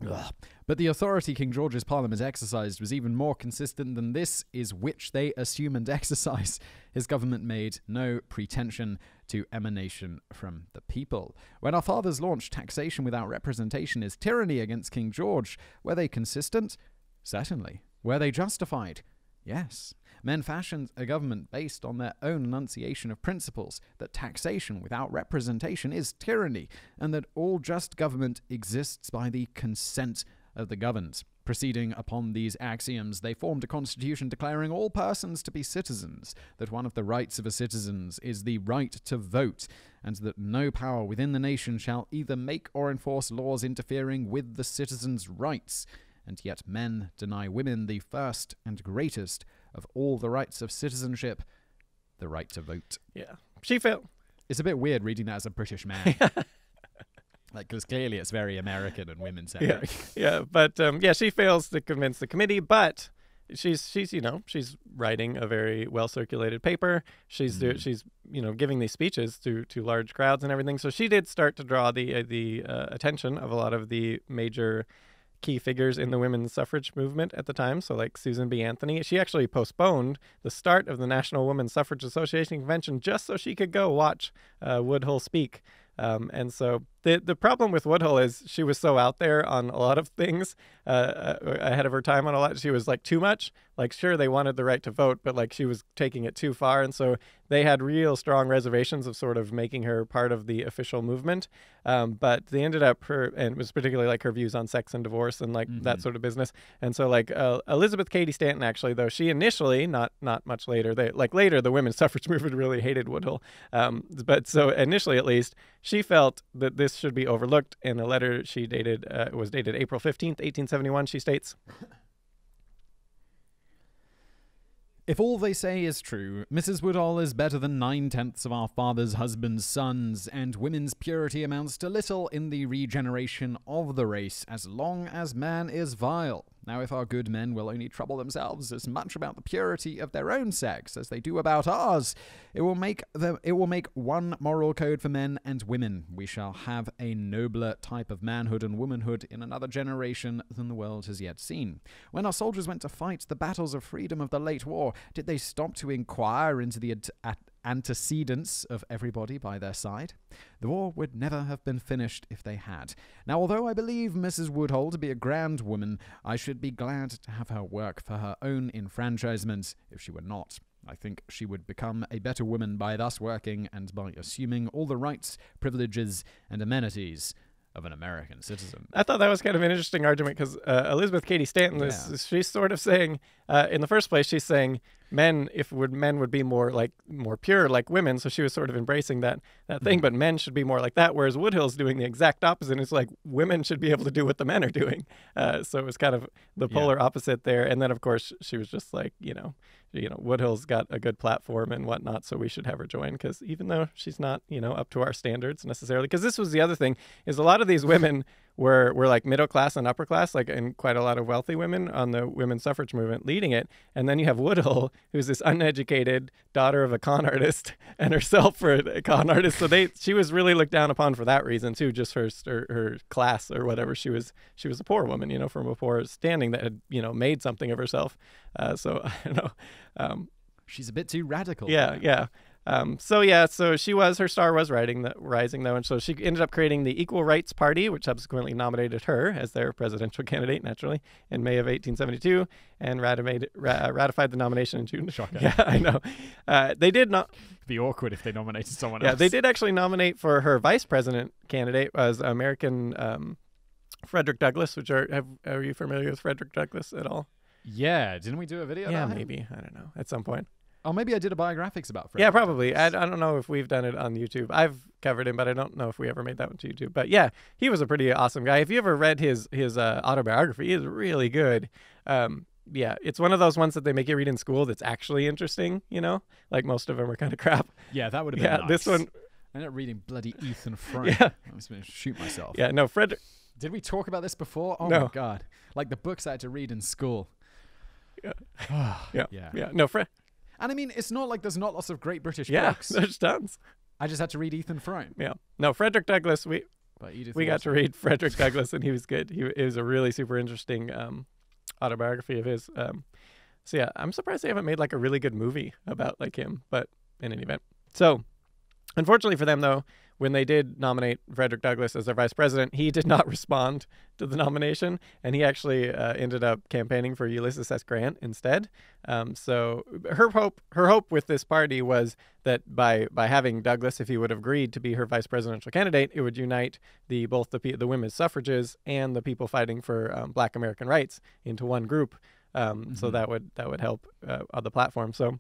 Ugh. But the authority King George's Parliament exercised was even more consistent than this, is which they assume and exercise. His government made no pretension to emanation from the people. When our fathers launched taxation without representation is tyranny against King George, were they consistent? Certainly. Were they justified? Yes. Men fashioned a government based on their own enunciation of principles that taxation without representation is tyranny, and that all just government exists by the consent of the governed. Proceeding upon these axioms, they formed a constitution declaring all persons to be citizens, that one of the rights of a citizen is the right to vote, and that no power within the nation shall either make or enforce laws interfering with the citizens' rights. And yet men deny women the first and greatest of all the rights of citizenship, the right to vote. Yeah. She felt. It's a bit weird reading that as a British man. like, because clearly it's very American and women Yeah, centric. yeah, yeah, but um, yeah, she fails to convince the committee, but she's she's you know she's writing a very well circulated paper. She's do, Mhm. she's you know giving these speeches to to large crowds and everything. So she did start to draw the uh, the uh, attention of a lot of the major key figures in the women's suffrage movement at the time. So like Susan B. Anthony, she actually postponed the start of the National Women's Suffrage Association convention just so she could go watch uh, Woodhull speak. Um, and so the the problem with Woodhull is she was so out there on a lot of things uh, uh, ahead of her time on a lot. She was like too much. Like sure they wanted the right to vote, but like she was taking it too far, and so they had real strong reservations of sort of making her part of the official movement. Um, but they ended up her and it was particularly like her views on sex and divorce and like that Mhm. sort of business. And so like uh, Elizabeth Cady Stanton actually though she initially not not much later they like later the women's suffrage movement really hated Woodhull. Um, but so initially at least she felt that this should be overlooked. In a letter she dated uh, it was dated April fifteenth, eighteen seventy one. She states. If all they say is true, Mrs. Woodhull is better than nine tenths of our father's husband's sons, and women's purity amounts to little in the regeneration of the race as long as man is vile. Now, if our good men will only trouble themselves as much about the purity of their own sex as they do about ours, it will make them it will make one moral code for men and women. We shall have a nobler type of manhood and womanhood in another generation than the world has yet seen. When our soldiers went to fight the battles of freedom of the late war, did they stop to inquire into the ant- at- antecedents of everybody by their side? The war would never have been finished if they had. Now, although I believe Mrs. Woodhull to be a grand woman, I should be glad to have her work for her own enfranchisement if she were not. I think she would become a better woman by thus working and by assuming all the rights, privileges, and amenities of an American citizen. I thought that was kind of an interesting argument because uh, Elizabeth Cady Stanton is she's sort of saying uh, in the first place she's saying men if would men would be more like more pure like women so she was sort of embracing that that thing Mhm. but men should be more like that whereas Woodhull's doing the exact opposite it's like women should be able to do what the men are doing uh, so it was kind of the Yeah. polar opposite there and then of course she was just like you know you know Woodhull's got a good platform and whatnot so we should have her join because even though she's not you know up to our standards necessarily because this was the other thing is a lot of these women were were like middle class and upper class, like and quite a lot of wealthy women on the women's suffrage movement leading it. And then you have Woodhull, who's this uneducated daughter of a con artist, and herself for a con artist. So they she was really looked down upon for that reason too, just her her, her class or whatever. She was she was a poor woman, you know, from a poor standing that had you know made something of herself. Uh, so I don't know. Um, She's a bit too radical. yeah, yeah. Um, so yeah, so she was her star was riding the, rising though, and so she ended up creating the Equal Rights Party, which subsequently nominated her as their presidential candidate, naturally, in May of 1872, and ratified ra- ratified the nomination in June. Shocker. Yeah, I know. Uh, they did not. It'd be awkward if they nominated someone Yeah, else. Yeah, they did actually nominate for her vice president candidate was American um, Frederick Douglass. Which are have, are you familiar with Frederick Douglass at all? Yeah, didn't we do a video yeah, maybe I don't know at some point. Oh, maybe I did a biographics about Fred. Yeah, probably. I, I don't know if we've done it on YouTube. I've covered him, but I don't know if we ever made that one to YouTube. But yeah, he was a pretty awesome guy. If you ever read his his uh, autobiography, he is really good. Um, yeah, it's one of those ones that they make you read in school that's actually interesting. You know, like most of them are kind of crap. Yeah, that would have been Yeah, nice. this one. I ended up reading bloody Ethan Frome. Yeah. I was going to shoot myself. Yeah, no, Fred. Did we talk about this before? Oh No. my god! Like the books I had to read in school. Yeah. yeah. Yeah, yeah, no, Fred. And I mean, it's not like there's not lots of great British Yeah, books. there's tons. I just had to read Ethan Frome. Yeah, no, Frederick Douglass. We by Edith we got to read Frederick Douglass, and he was good. He it was a really super interesting um, autobiography of his. Um, so yeah, I'm surprised they haven't made like a really good movie about like him. But in any event, so unfortunately for them though, when they did nominate Frederick Douglass as their vice president, he did not respond to the nomination, and he actually uh, ended up campaigning for Ulysses S. Grant instead. Um, so her hope, her hope with this party was that by by having Douglass, if he would have agreed to be her vice presidential candidate, it would unite the both the the women's suffrages and the people fighting for um, Black American rights into one group. Um, So Mhm. that would that would help uh, on the platform. So.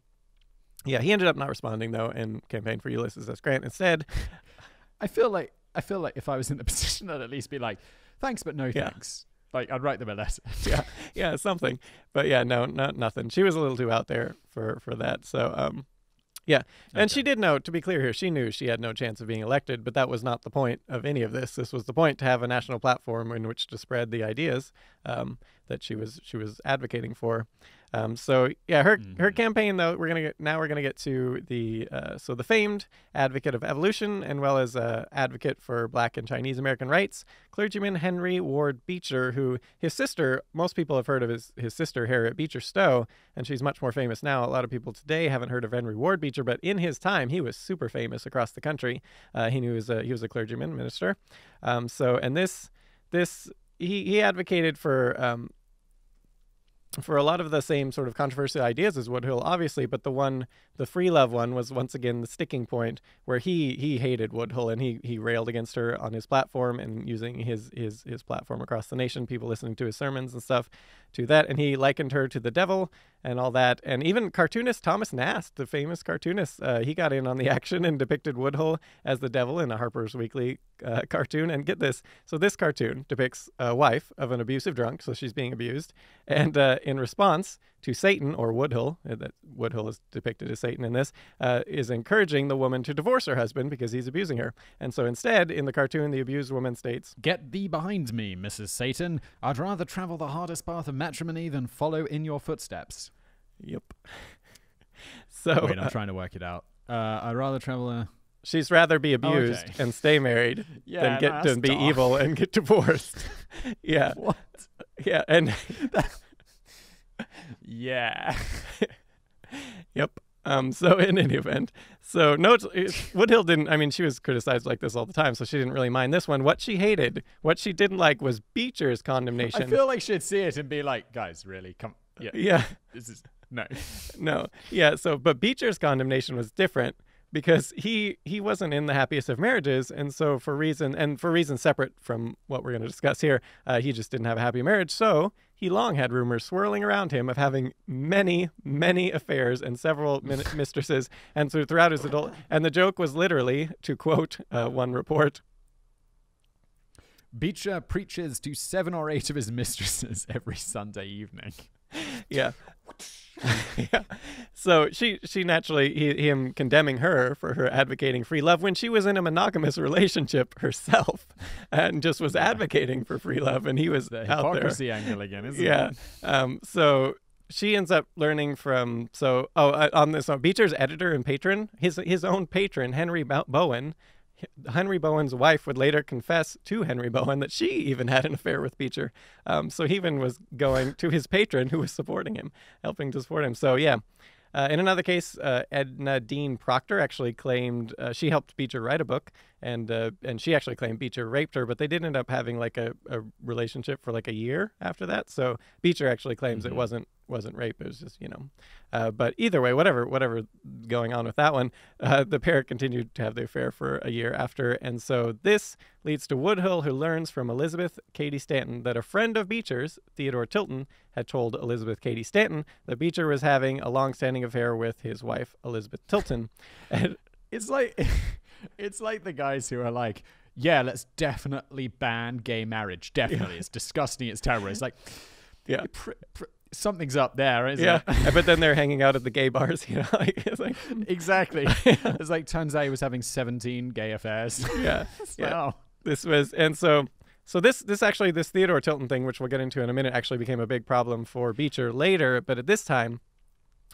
Yeah, he ended up not responding though, and campaigned for Ulysses S. Grant instead. I feel like I feel like if I was in the position, I'd at least be like, "Thanks, but no Yeah. thanks." Like I'd write them a letter. yeah, yeah, something. But yeah, no, not nothing. She was a little too out there for for that. So um, yeah, and she did know. To be clear here, she knew she had no chance of being elected. But that was not the point of any of this. This was the point to have a national platform in which to spread the ideas um, that she was she was advocating for. Um, so yeah, her her Mhm. campaign though we're gonna get now we're gonna get to the uh, so the famed advocate of evolution and well as uh, advocate for Black and Chinese American rights, clergyman Henry Ward Beecher, who his sister most people have heard of his his sister Harriet Beecher Stowe, and she's much more famous now. A lot of people today haven't heard of Henry Ward Beecher, but in his time he was super famous across the country. Uh, he knew he was a, he was a clergyman minister. Um, so and this this he he advocated for um, for a lot of the same sort of controversial ideas as Woodhull, obviously, but the one, the free love one, was once again the sticking point where he he hated Woodhull and he he railed against her on his platform and using his his his platform across the nation, people listening to his sermons and stuff, to that, and he likened her to the devil and all that, and even cartoonist Thomas Nast, the famous cartoonist, uh, he got in on the action and depicted Woodhull as the devil in a Harper's Weekly uh, cartoon. And get this, so this cartoon depicts a wife of an abusive drunk, so she's being abused, and uh, in response to Satan or Woodhull, uh, that Woodhull is depicted as Satan in this, uh, is encouraging the woman to divorce her husband because he's abusing her. And so instead, in the cartoon, the abused woman states, Get thee behind me, Mrs. Satan. I'd rather travel the hardest path of matrimony than follow in your footsteps. "Yep." so Wait, uh, I'm trying to work it out. Uh, I'd rather travel a. she's rather be abused okay. and stay married Yeah, than get to be dark. evil and get divorced. yeah, What? yeah, and Yeah. Yep. Um, so in any event, so no, it's- it's- Woodhull didn't. I mean, she was criticized like this all the time, so she didn't really mind this one. What she hated, what she didn't like, was Beecher's condemnation. I feel like she'd see it and be like, guys, really? Come. Yeah. yeah, This is. No. no, yeah. So, but Beecher's condemnation was different because he he wasn't in the happiest of marriages, and so for reason and for reasons separate from what we're going to discuss here, uh, he just didn't have a happy marriage. So he long had rumors swirling around him of having many, many affairs and several min- mistresses, and so throughout his adult. And the joke was literally, to quote uh, one report, Beecher preaches to seven or eight of his mistresses every Sunday evening. yeah. yeah. So she she naturally he, him condemning her for her advocating free love when she was in a monogamous relationship herself and just was advocating for free love and he was The out there. hypocrisy angle again, isn't Yeah. it? Um so she ends up learning from so oh uh, on this uh, Beecher's editor and patron his his own patron Henry Bowen Henry Bowen's wife would later confess to Henry Bowen that she even had an affair with Beecher. Um, so he even was going to his patron who was supporting him, helping to support him. So yeah. Uh, in another case, uh, Edna Dean Proctor actually claimed uh, she helped Beecher write a book, and uh, and she actually claimed Beecher raped her, but they did end up having like a, a relationship for like a year after that. So Beecher actually claims it Mhm. wasn't wasn't rape; it was just you know. Uh, but either way, whatever whatever going on with that one, uh, the pair continued to have the affair for a year after, and so this leads to Woodhull, who learns from Elizabeth Cady Stanton that a friend of Beecher's, Theodore Tilton, had told Elizabeth Cady Stanton that Beecher was having a long-standing affair with his wife Elizabeth Tilton. And It's like it's like the guys who are like, yeah, let's definitely ban gay marriage. Definitely, it's disgusting. It's terrible. It's like, Yeah. pr- pr- something's up there, isn't yeah, it? but then they're hanging out at the gay bars, you know, like it's like exactly. It's like turns out he was having seventeen gay affairs. yeah, It's yeah. oh. this was and so so this this actually this Theodore Tilton thing, which we'll get into in a minute, actually became a big problem for Beecher later. But at this time,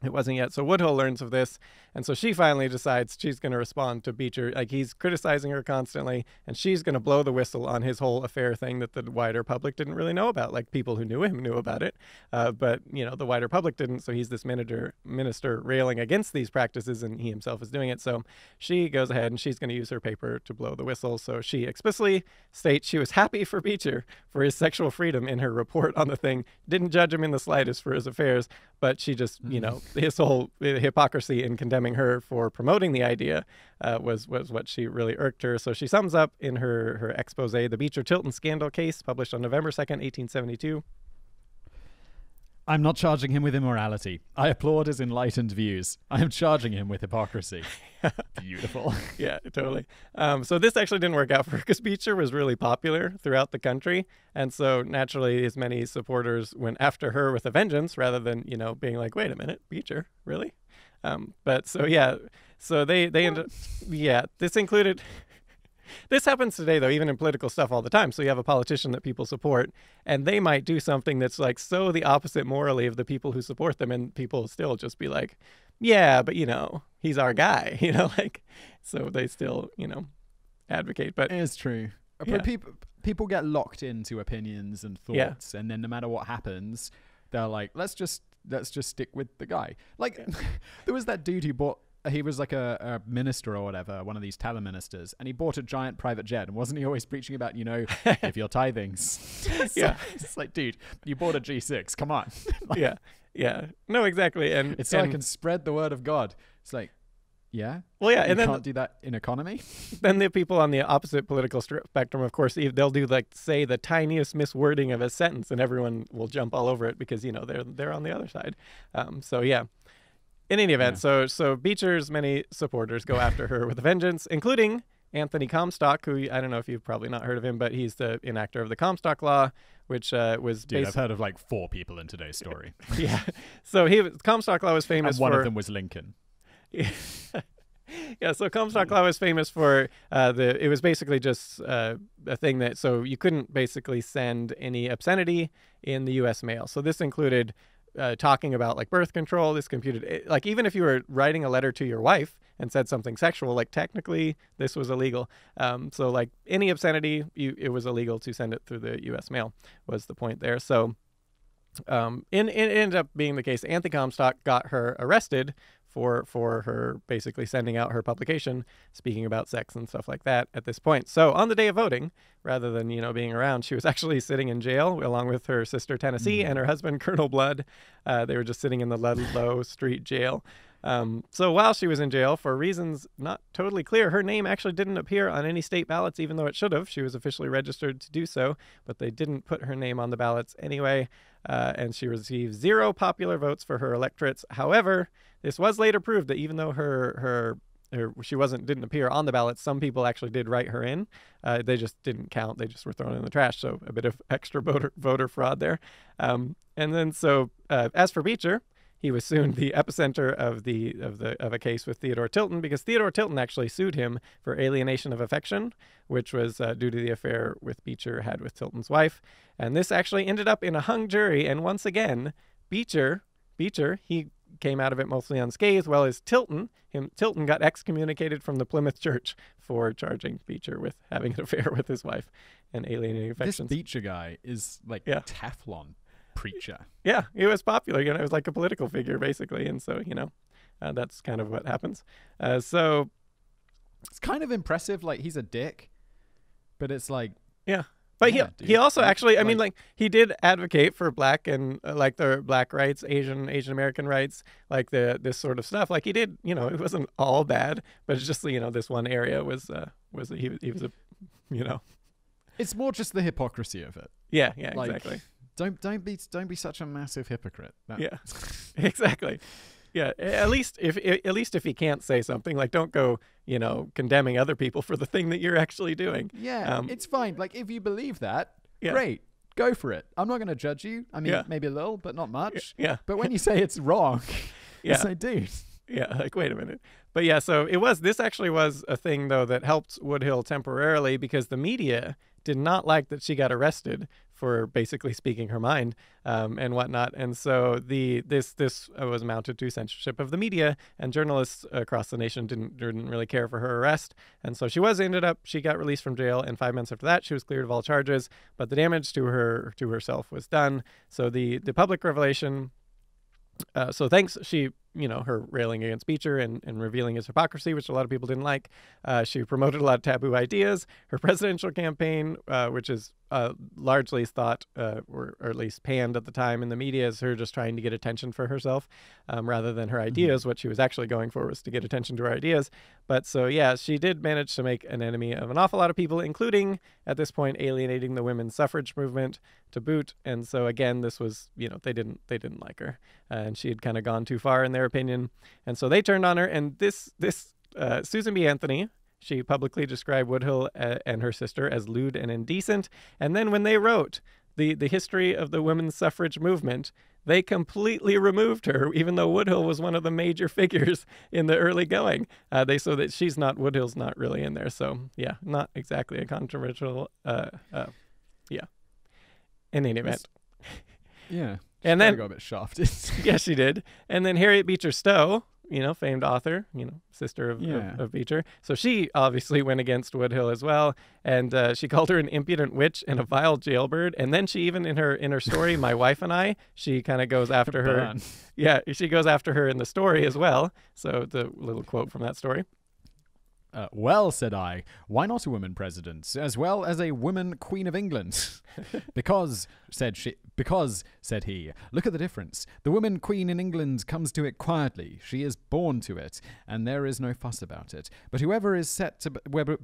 It wasn't yet. So Woodhull learns of this, and so she finally decides she's going to respond to Beecher. Like he's criticizing her constantly, and she's going to blow the whistle on his whole affair thing that the wider public didn't really know about. Like people who knew him knew about it, uh, but you know the wider public didn't. So he's this minister minister railing against these practices, and he himself is doing it. So she goes ahead and she's going to use her paper to blow the whistle. So she explicitly states she was happy for Beecher for his sexual freedom in her report on the thing. Didn't judge him in the slightest for his affairs, but she just you know his whole hypocrisy in condemning her for promoting the idea uh, was was what she really irked her. So she sums up in her her expose the Beecher Tilton scandal case, published on November second, eighteen seventy two. I'm not charging him with immorality. I applaud his enlightened views. I am charging him with hypocrisy. Beautiful. yeah, totally. Um, so this actually didn't work out for her because Beecher was really popular throughout the country, and so naturally, his many supporters went after her with a vengeance rather than you know being like, "Wait a minute, Beecher, really?" Um, but so yeah, so they they ended. Yeah, this included this happens today, though, even in political stuff all the time. So you have a politician that people support, and they might do something that's like so the opposite morally of the people who support them, and people still just be like, yeah, but you know, he's our guy, you know, like, so they still, you know, advocate. But it is true. Yeah. But people people get locked into opinions and thoughts, yeah. and then no matter what happens, they're like, let's just let's just stick with the guy. Like, yeah. there was that dude who bought he was like a, a, minister or whatever, one of these tele ministers, and he bought a giant private jet. And wasn't he always preaching about, you know, if you're tithing? so yeah. It's like, dude, you bought a G6. Come on. like, yeah. Yeah. No, exactly. And it's so and, I can spread the word of God. It's like, yeah. Well, yeah, you and then can't do that in economy. Then the people on the opposite political spectrum, of course, they'll do like say the tiniest miswording of a sentence, and everyone will jump all over it because you know they're they're on the other side. Um, so yeah, in any event, yeah. so so Beecher's many supporters go after her with a vengeance, including Anthony Comstock, who I don't know if you've probably not heard of him, but he's the enactor of the Comstock Law, which uh, was. Dude, I've heard of like four people in today's story. yeah, so he Comstock Law was famous. And one for... of them was Lincoln. yeah, so Comstock Law was famous for uh, the. It was basically just uh, a thing that so you couldn't basically send any obscenity in the U.S. mail. So this included uh, talking about like birth control. This computed like even if you were writing a letter to your wife and said something sexual, like technically this was illegal. Um, so like any obscenity, you, it was illegal to send it through the U.S. mail. Was the point there? So. Um, in, it ended up being the case. Anthony Comstock got her arrested for for her basically sending out her publication speaking about sex and stuff like that at this point. So on the day of voting, rather than you know being around, she was actually sitting in jail along with her sister Tennessee mm-hmm. and her husband Colonel Blood. Uh, they were just sitting in the Ludlow Street jail. Um, so while she was in jail, for reasons not totally clear, her name actually didn't appear on any state ballots, even though it should have. She was officially registered to do so, but they didn't put her name on the ballots anyway, uh, and she received zero popular votes for her electorates. However, this was later proved that even though her her her, she wasn't didn't appear on the ballot. Some people actually did write her in. Uh, they just didn't count. They just were thrown in the trash. So a bit of extra voter voter fraud there. Um, and then so uh, as for Beecher, he was soon the epicenter of the of the of a case with Theodore Tilton because Theodore Tilton actually sued him for alienation of affection, which was uh, due to the affair with Beecher had with Tilton's wife. And this actually ended up in a hung jury. And once again, Beecher Beecher he came out of it mostly unscathed, while as Tilton, him Tilton got excommunicated from the Plymouth Church for charging Beecher with having an affair with his wife and alienating affections. This Beecher guy is like yeah. Teflon preacher. Yeah, he was popular. You know, he was like a political figure basically, and so you know, uh, that's kind of what happens. Uh, so it's kind of impressive. Like he's a dick, but it's like yeah, but yeah, he he also actually, I like, mean, like he did advocate for black and uh, like the black rights, Asian Asian American rights, like the this sort of stuff. Like he did, you know, it wasn't all bad, but it's just you know this one area was uh, was he he was a, you know, it's more just the hypocrisy of it. Yeah, yeah, like, exactly. Don't don't be don't be such a massive hypocrite. That, yeah, exactly yeah at least if at least if he can't say something like don't go you know condemning other people for the thing that you're actually doing. Yeah um, it's fine. Like if you believe that yeah. great. Go for it. I'm not going to judge you. I mean yeah. maybe a little but not much. Yeah. But when you say it's wrong yeah. say dude. Yeah like wait a minute. But yeah so it was this actually was a thing though that helped Woodhull temporarily because the media did not like that she got arrested for basically speaking her mind um, and whatnot. And so the this this uh, was mounted to censorship of the media, and journalists across the nation didn't didn't really care for her arrest. And so she was ended up she got released from jail, and five months after that she was cleared of all charges. But the damage to her to herself was done. So the the public revelation uh, so thanks, she, you know, her railing against Beecher and, and revealing his hypocrisy, which a lot of people didn't like. Uh, she promoted a lot of taboo ideas. Her presidential campaign, uh, which is uh, largely thought, uh, or, or, at least panned at the time in the media, as her just trying to get attention for herself, um, rather than her ideas. Mm-hmm. What she was actually going for was to get attention to her ideas. But so yeah, she did manage to make an enemy of an awful lot of people, including at this point alienating the women's suffrage movement to boot. And so again, this was you know they didn't they didn't like her, uh, and she had kind of gone too far in their opinion, and so they turned on her. And this this uh, Susan B. Anthony, she publicly described Woodhull uh, and her sister as lewd and indecent. And then when they wrote the, the history of the women's suffrage movement, they completely removed her, even though Woodhull was one of the major figures in the early going. Uh, they so that she's not Woodhull's not really in there. So yeah, not exactly a controversial. Uh, uh, yeah. In any event. Yeah. And then got a bit shafted. yes, she did. And then Harriet Beecher Stowe, you know, famed author, you know, sister of, yeah. of, of, Beecher. So she obviously went against Woodhull as well, and uh, she called her an impudent witch and a vile jailbird. And then she even in her in her story, my wife and I, she kind of goes after her. Yeah, she goes after her in the story as well. So the little quote from that story. Uh, well, said I, why not a woman president, as well as a woman queen of England? because, said she, because, said he, look at the difference. The woman queen in England comes to it quietly. She is born to it, and there is no fuss about it. But whoever is set to, whoever,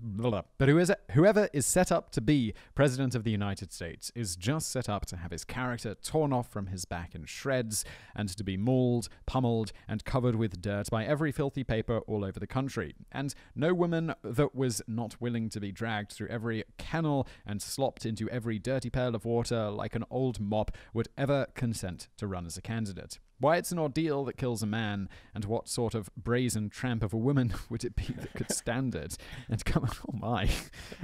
but who is, whoever is set up to be president of the United States is just set up to have his character torn off from his back in shreds, and to be mauled, pummeled, and covered with dirt by every filthy paper all over the country. And no woman that was not willing to be dragged through every kennel and slopped into every dirty pail of water like an old mop would ever consent to run as a candidate. Why it's an ordeal that kills a man, and what sort of brazen tramp of a woman would it be that could stand it and come oh my,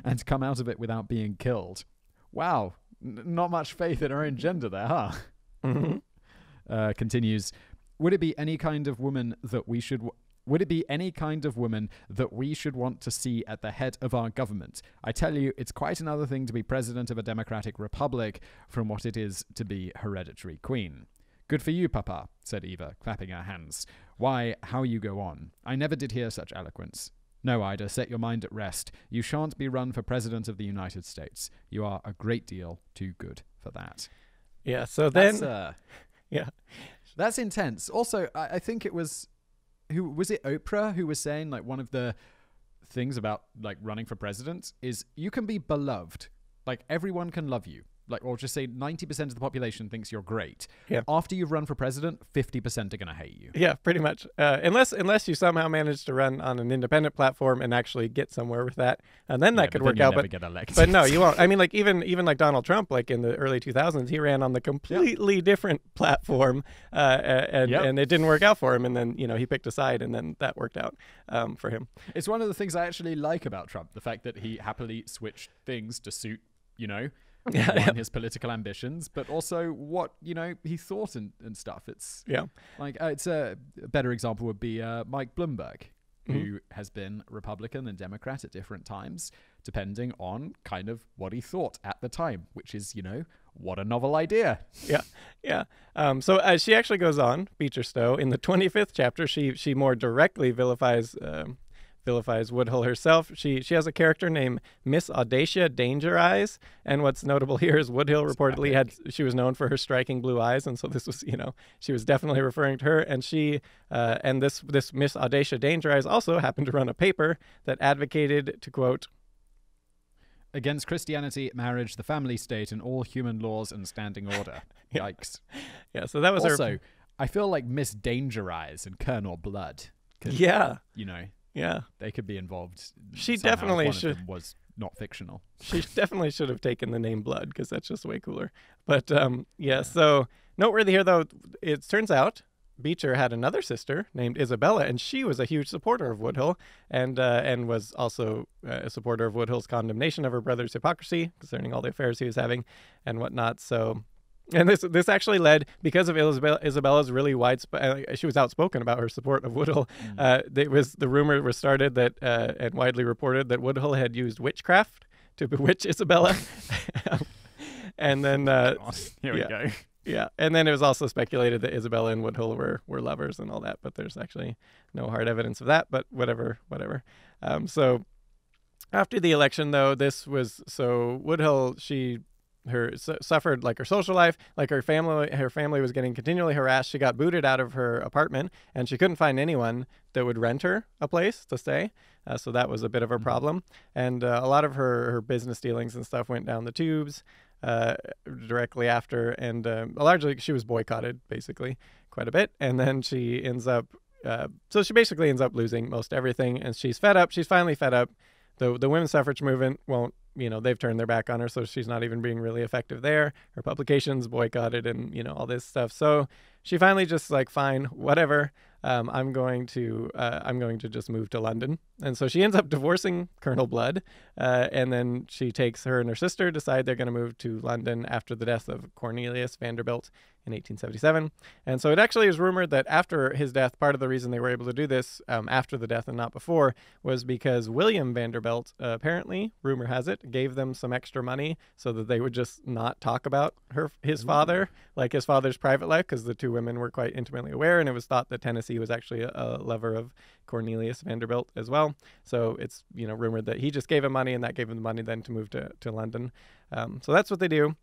and come out of it without being killed? Wow, N- not much faith in her own gender there, huh? Mm-hmm. Uh, continues. Would it be any kind of woman that we should w- would it be any kind of woman that we should want to see at the head of our government? I tell you, it's quite another thing to be president of a democratic republic from what it is to be hereditary queen. Good for you, Papa, said Eva, clapping her hands. Why, how you go on. I never did hear such eloquence. No, Ida, set your mind at rest. You shan't be run for President of the United States. You are a great deal too good for that. Yeah, so then. That's, uh, yeah. That's intense. Also, I, I think it was who was it Oprah who was saying like one of the things about like running for president is you can be beloved. Like everyone can love you like or just say 90% of the population thinks you're great. Yeah. After you've run for president 50% are going to hate you. Yeah pretty much. Uh, unless unless you somehow manage to run on an independent platform and actually get somewhere with that and then yeah, that could work out but, get elected. but no you won't. I mean like even even like donald trump like in the early 2000s he ran on the completely yeah. different platform uh, and yep. and it didn't work out for him and then you know he picked a side and then that worked out um, for him. It's one of the things i actually like about trump the fact that he happily switched things to suit you know yeah, yeah. his political ambitions, but also what you know he thought and, and stuff. It's yeah, like uh, it's a, a, better example would be uh, Mike Bloomberg, mm-hmm. who has been Republican and Democrat at different times, depending on kind of what he thought at the time, which is you know what a novel idea. Yeah, yeah. Um, so uh, she actually goes on, Beecher Stowe, in the 25th chapter. She she more directly vilifies um, vilifies Woodhull herself. She she has a character named Miss Audacia Dangyereyes, and what's notable here is Woodhull reportedly had she was known for her striking blue eyes, and so this was you know she was definitely referring to her. And she uh, and this this Miss Audacia Dangyereyes also happened to run a paper that advocated to quote against Christianity, marriage, the family state, and all human laws and standing order. Yikes. yeah, so that was also. Her... I feel like Miss Danger Eyes and Colonel Blood. Yeah. You know, yeah, they could be involved. She definitely should. was not fictional. She definitely should have taken the name Blood because that's just way cooler. But um, yeah, yeah, so noteworthy here though, it turns out Beecher had another sister named Isabella, and she was a huge supporter of Woodhull, and uh, and was also uh, a supporter of Woodhull's condemnation of her brother's hypocrisy concerning all the affairs he was having and whatnot. So. And this this actually led because of Isabella, Isabella's really wide. Uh, she was outspoken about her support of Woodhull. Mm. Uh, it was the rumor was started that uh, and widely reported that Woodhull had used witchcraft to bewitch Isabella. and then uh, here yeah. we go. Yeah, and then it was also speculated that Isabella and Woodhull were were lovers and all that, but there's actually no hard evidence of that. But whatever, whatever. Um, so after the election, though, this was so Woodhull she her su- suffered like her social life, like her family her family was getting continually harassed. She got booted out of her apartment, and she couldn't find anyone that would rent her a place to stay. Uh, so that was a bit of a mm-hmm. problem, and uh, a lot of her her business dealings and stuff went down the tubes uh, directly after, and um, largely she was boycotted basically quite a bit, and then she ends up. Uh, so she basically ends up losing most everything, and she's fed up. She's finally fed up. the The women's suffrage movement won't, you know, they've turned their back on her, so she's not even being really effective there. Her publications boycotted, and you know all this stuff. So she finally just like, fine, whatever um, I'm going to uh, I'm going to just move to London. And so she ends up divorcing Colonel Blood, uh, and then she takes her and her sister decide they're going to move to London after the death of Cornelius Vanderbilt in 1877. And so it actually is rumored that after his death, part of the reason they were able to do this um, after the death and not before was because William Vanderbilt, uh, apparently, rumor has it, gave them some extra money so that they would just not talk about her his father, like his father's private life, because the two women were quite intimately aware, and it was thought that Tennessee was actually a, a lover of Cornelius Vanderbilt as well. So it's you know rumored that he just gave him money, and that gave him the money then to move to to London. Um, so that's what they do.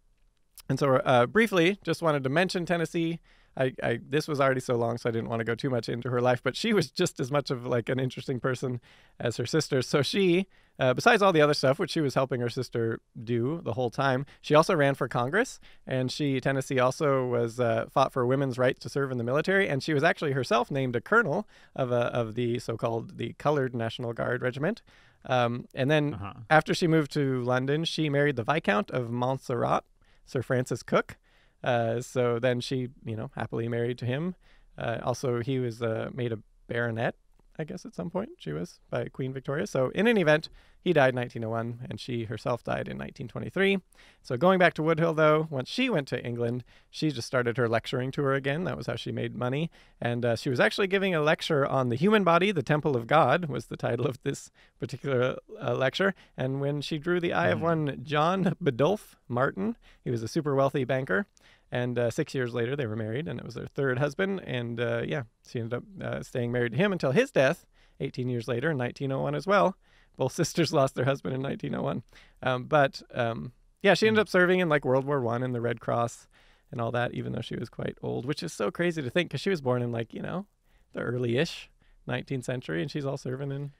And so, uh, briefly, just wanted to mention Tennessee. I, I, this was already so long, so I didn't want to go too much into her life. But she was just as much of like an interesting person as her sister. So she, uh, besides all the other stuff which she was helping her sister do the whole time, she also ran for Congress, and she Tennessee also was uh, fought for women's right to serve in the military, and she was actually herself named a colonel of a, of the so-called the Colored National Guard Regiment. Um, and then uh-huh. after she moved to London, she married the Viscount of Montserrat Sir Francis Cook. Uh, so then she, you know, happily married to him. Uh, also, he was uh, made a baronet, I guess, at some point. She was by Queen Victoria. So in any event, he died in 1901, and she herself died in 1923. So going back to Woodhull though, once she went to England, she just started her lecturing tour again. That was how she made money. And uh, she was actually giving a lecture on the human body, the temple of God, was the title of this particular uh, lecture. And when she drew the eye mm. of one John Biddulph Martin, he was a super wealthy banker. And uh, six years later, they were married, and it was their third husband. And uh, yeah, she ended up uh, staying married to him until his death 18 years later in 1901 as well. Both sisters lost their husband in 1901. Um, but um, yeah, she ended hmm. up serving in like World War One in the Red Cross and all that, even though she was quite old, which is so crazy to think because she was born in like you know the early-ish 19th century, and she's all serving in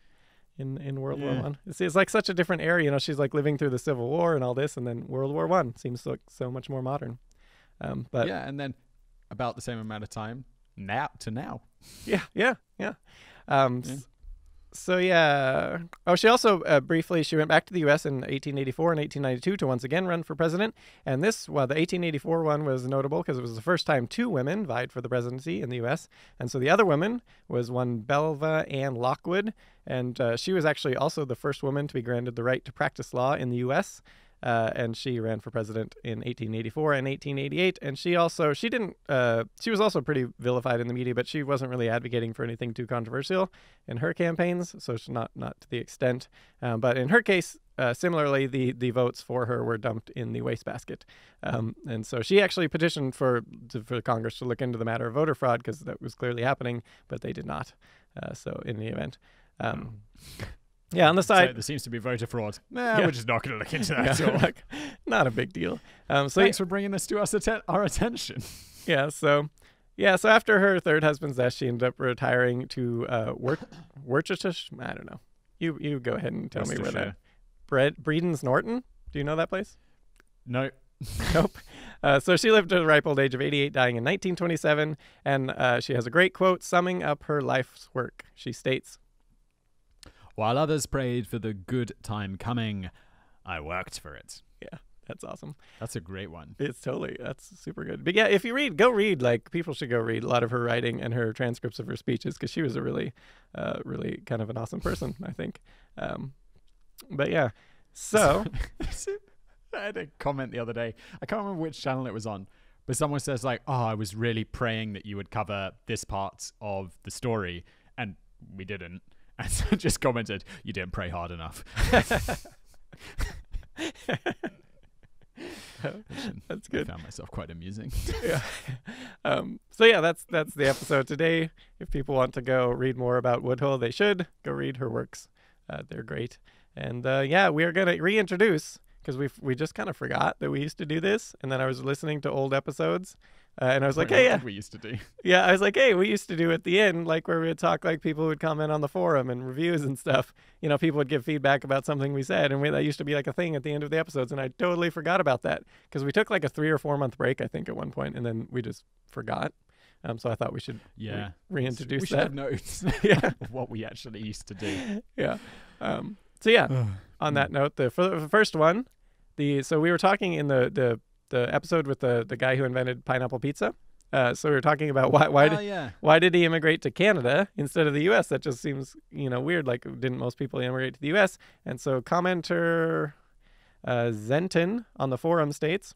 in in World yeah. War One. It's, it's like such a different era. You know, she's like living through the Civil War and all this, and then World War One seems so so much more modern. Um, but yeah, and then about the same amount of time now to now. Yeah, yeah, yeah. Um, yeah so yeah. Oh, she also uh, briefly she went back to the U.S. in 1884 and 1892 to once again run for president. And this, well, the 1884 one was notable because it was the first time two women vied for the presidency in the U.S. And so the other woman was one Belva Ann Lockwood, and uh, she was actually also the first woman to be granted the right to practice law in the U.S. Uh, and she ran for president in 1884 and 1888. And she also she didn't uh, she was also pretty vilified in the media, but she wasn't really advocating for anything too controversial in her campaigns. So she's not not to the extent. Um, but in her case, uh, similarly, the the votes for her were dumped in the wastebasket. Um, and so she actually petitioned for to, for Congress to look into the matter of voter fraud because that was clearly happening, but they did not. Uh, so in the event. Um, Yeah, on the side, so there seems to be voter fraud. Nah, yeah. we're just not going to look into that. yeah, like, not a big deal. Um, so thanks yeah, for bringing this to us atten- our attention. Yeah. So, yeah. So after her third husband's death, she ended up retiring to uh, Worcestershire. I don't know. You you go ahead and tell me where that. Bre- Bredon's Norton. Do you know that place? No. nope. Uh, so she lived to the ripe old age of 88, dying in 1927, and uh, she has a great quote summing up her life's work. She states, while others prayed for the good time coming, I worked for it. Yeah, That's awesome. That's a great one. It's totally that's super good. But yeah, if you read, go read. Like people should go read a lot of her writing and her transcripts of her speeches because she was a really, uh, really kind of an awesome person. I think. Um, but yeah, so I had a comment the other day. I can't remember which channel it was on, but someone says like, "Oh, I was really praying that you would cover this part of the story, and we didn't." And so just commented, "You didn't pray hard enough." that's good. I found myself quite amusing. yeah. Um, so yeah, that's that's the episode today. If people want to go read more about Woodhull, they should go read her works. Uh, they're great. And uh, yeah, we are gonna reintroduce because we we just kind of forgot that we used to do this, and then I was listening to old episodes, uh, and I was like, hey, yeah, we used to do. yeah, I was like, hey, we used to do at the end, like where we would talk, like people would comment on the forum and reviews and stuff. You know, people would give feedback about something we said, and we, that used to be like a thing at the end of the episodes. And I totally forgot about that because we took like a three or four month break, I think, at one point, and then we just forgot. Um, so I thought we should Yeah, re- reintroduce we should that. have notes. Yeah. of what we actually used to do. yeah. Um, so yeah, on that note, the, for the first one, the so we were talking in the the, the episode with the the guy who invented pineapple pizza. Uh, so we were talking about why why oh, did, yeah. why did he immigrate to Canada instead of the U.S.? That just seems you know weird. Like didn't most people immigrate to the U.S.? And so commenter uh, Zenton on the forum states,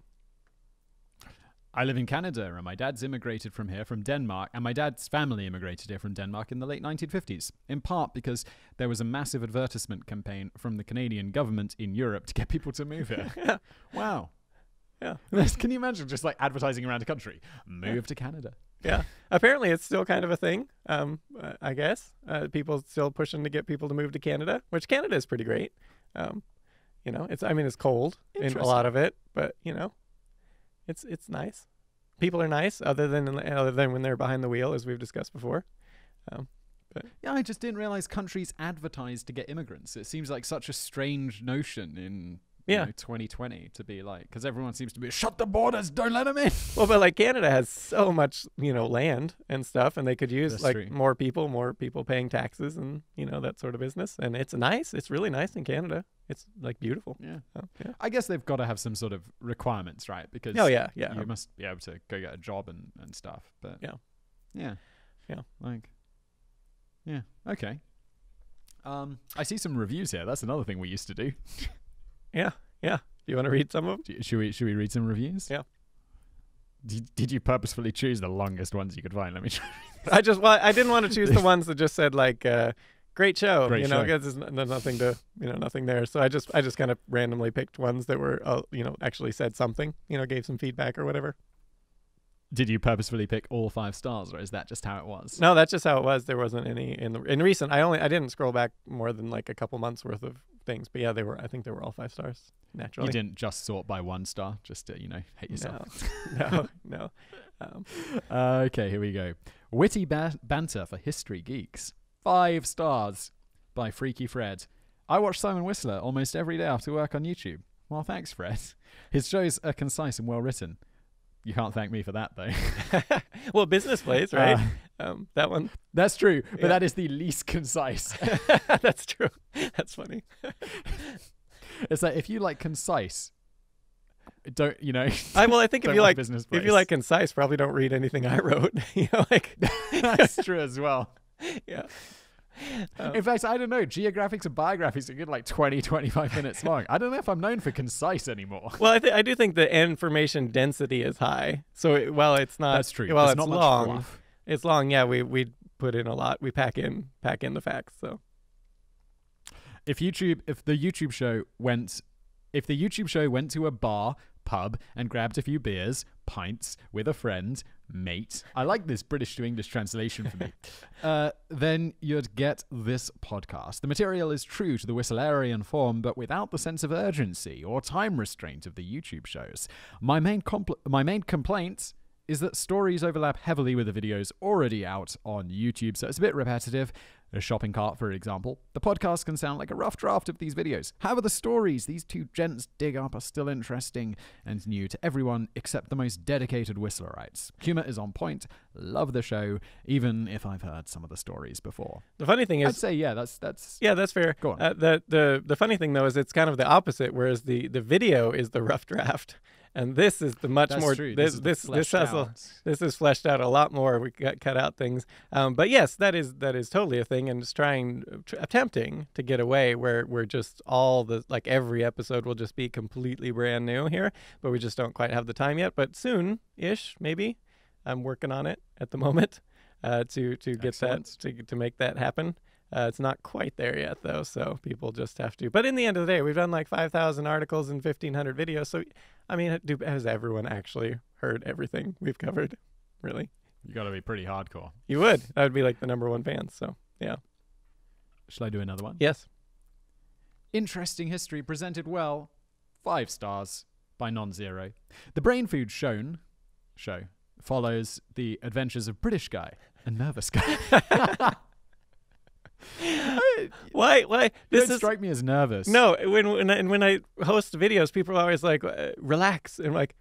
I live in Canada, and my dad's immigrated from here, from Denmark, and my dad's family immigrated here from Denmark in the late 1950s, in part because there was a massive advertisement campaign from the Canadian government in Europe to get people to move here. Wow. Yeah. Can you imagine just like advertising around the country? Move to Canada. yeah. Apparently, it's still kind of a thing. Um, I guess uh, people still pushing to get people to move to Canada, which Canada is pretty great. Um, you know, it's I mean it's cold in a lot of it, but you know, it's it's nice. People are nice, other than other than when they're behind the wheel, as we've discussed before. Yeah, I just didn't realize countries advertise to get immigrants. It seems like such a strange notion in Yeah. know, 2020 to be like, because everyone seems to be shut the borders, don't let them in. Well, but like Canada has so much, you know, land and stuff, and they could use That's like true. more people, more people paying taxes, and you know that sort of business. And it's nice. It's really nice in Canada. It's like beautiful. Yeah. Oh, yeah. I guess they've got to have some sort of requirements, right? Because Oh yeah, yeah. you must be able to go get a job and, and stuff. But Yeah. yeah, Yeah. like, yeah, okay. Um, I see some reviews here. That's another thing we used to do. Yeah, yeah. Do you want to read some of them? Should we? Should we read some reviews? Yeah. Did, did you purposefully choose the longest ones you could find? Let me try. I just well, I didn't want to choose the ones that just said like uh, "great show," Great you know, because there's, n- there's nothing to you know nothing there. So I just I just kind of randomly picked ones that were uh, you know actually said something, you know, gave some feedback or whatever. Did you purposefully pick all five stars, or is that just how it was? No, that's just how it was. There wasn't any in the in recent. I only I didn't scroll back more than like a couple months worth of things, but yeah, they were. I think they were all five stars naturally. You didn't just sort by one star, just to you know hate yourself. No, no, no. Um, Uh, okay, here we go. Witty ba- banter for history geeks. Five stars by Freaky Fred. I watch Simon Whistler almost every day after work on YouTube. Well, thanks, Fred. His shows are concise and well written. You can't thank me for that, though. well, Business Blaze, right? Um, that one. that's true, but Yeah. that is the least concise. that's true. That's funny. it's like if you like concise, don't you know? I well, I think if you like business if you like concise, probably don't read anything I wrote. you know, like that's true as well. yeah. Um, In fact, I don't know. Geographics and Biographics are good like 20, 25 minutes long. I don't know if I'm known for concise anymore. well, I, th- I do think the information density is high. So it, while it's not, That's true. Well, There's it's not much long. fluff. It's long. Yeah, we we put in a lot. We pack in pack in the facts. So If YouTube, if the YouTube show went, if the YouTube show went to a bar, pub, and grabbed a few beers, pints with a friend, mate. I like this British to English translation for me. uh, then you'd get this podcast. The material is true to the Whistlerian form, but without the sense of urgency or time restraint of the YouTube shows. My main compl- my main complaint is that stories overlap heavily with the videos already out on YouTube, so it's a bit repetitive. A shopping cart, for example. The podcast can sound like a rough draft of these videos. However, the stories these two gents dig up are still interesting and new to everyone except the most dedicated Whistlerites. Humor is on point. Love the show, even if I've heard some of the stories before. The funny thing is, I'd say, yeah, that's that's yeah, that's fair. Go on. Uh, the the the funny thing though is it's kind of the opposite. Whereas the the video is the rough draft, and this is the much that's more. true. This is this this fleshed has a, out. this is fleshed out a lot more. We got cut out things, um, but yes, that is that is totally a thing, and it's trying, tr- attempting to get away where we're just all the like every episode will just be completely brand new here, but we just don't quite have the time yet. But soon, ish, maybe. I'm working on it at the moment uh, to to get Excellent. that to to make that happen. Uh, it's not quite there yet, though, so people just have to. But in the end of the day, we've done like 5,000 articles and 1,500 videos. So, I mean, do, has everyone actually heard everything we've covered? Really? You got to be pretty hardcore. You would. That would be like the number one fan. So, yeah. Shall I do another one? Yes. Interesting history presented well. Five stars by non-zero. The brain food shown show follows the adventures of British guy and nervous guy. Why? Why? This is. strike me as nervous. No, when when I, when I host videos, people are always like, uh, "Relax," and I'm like,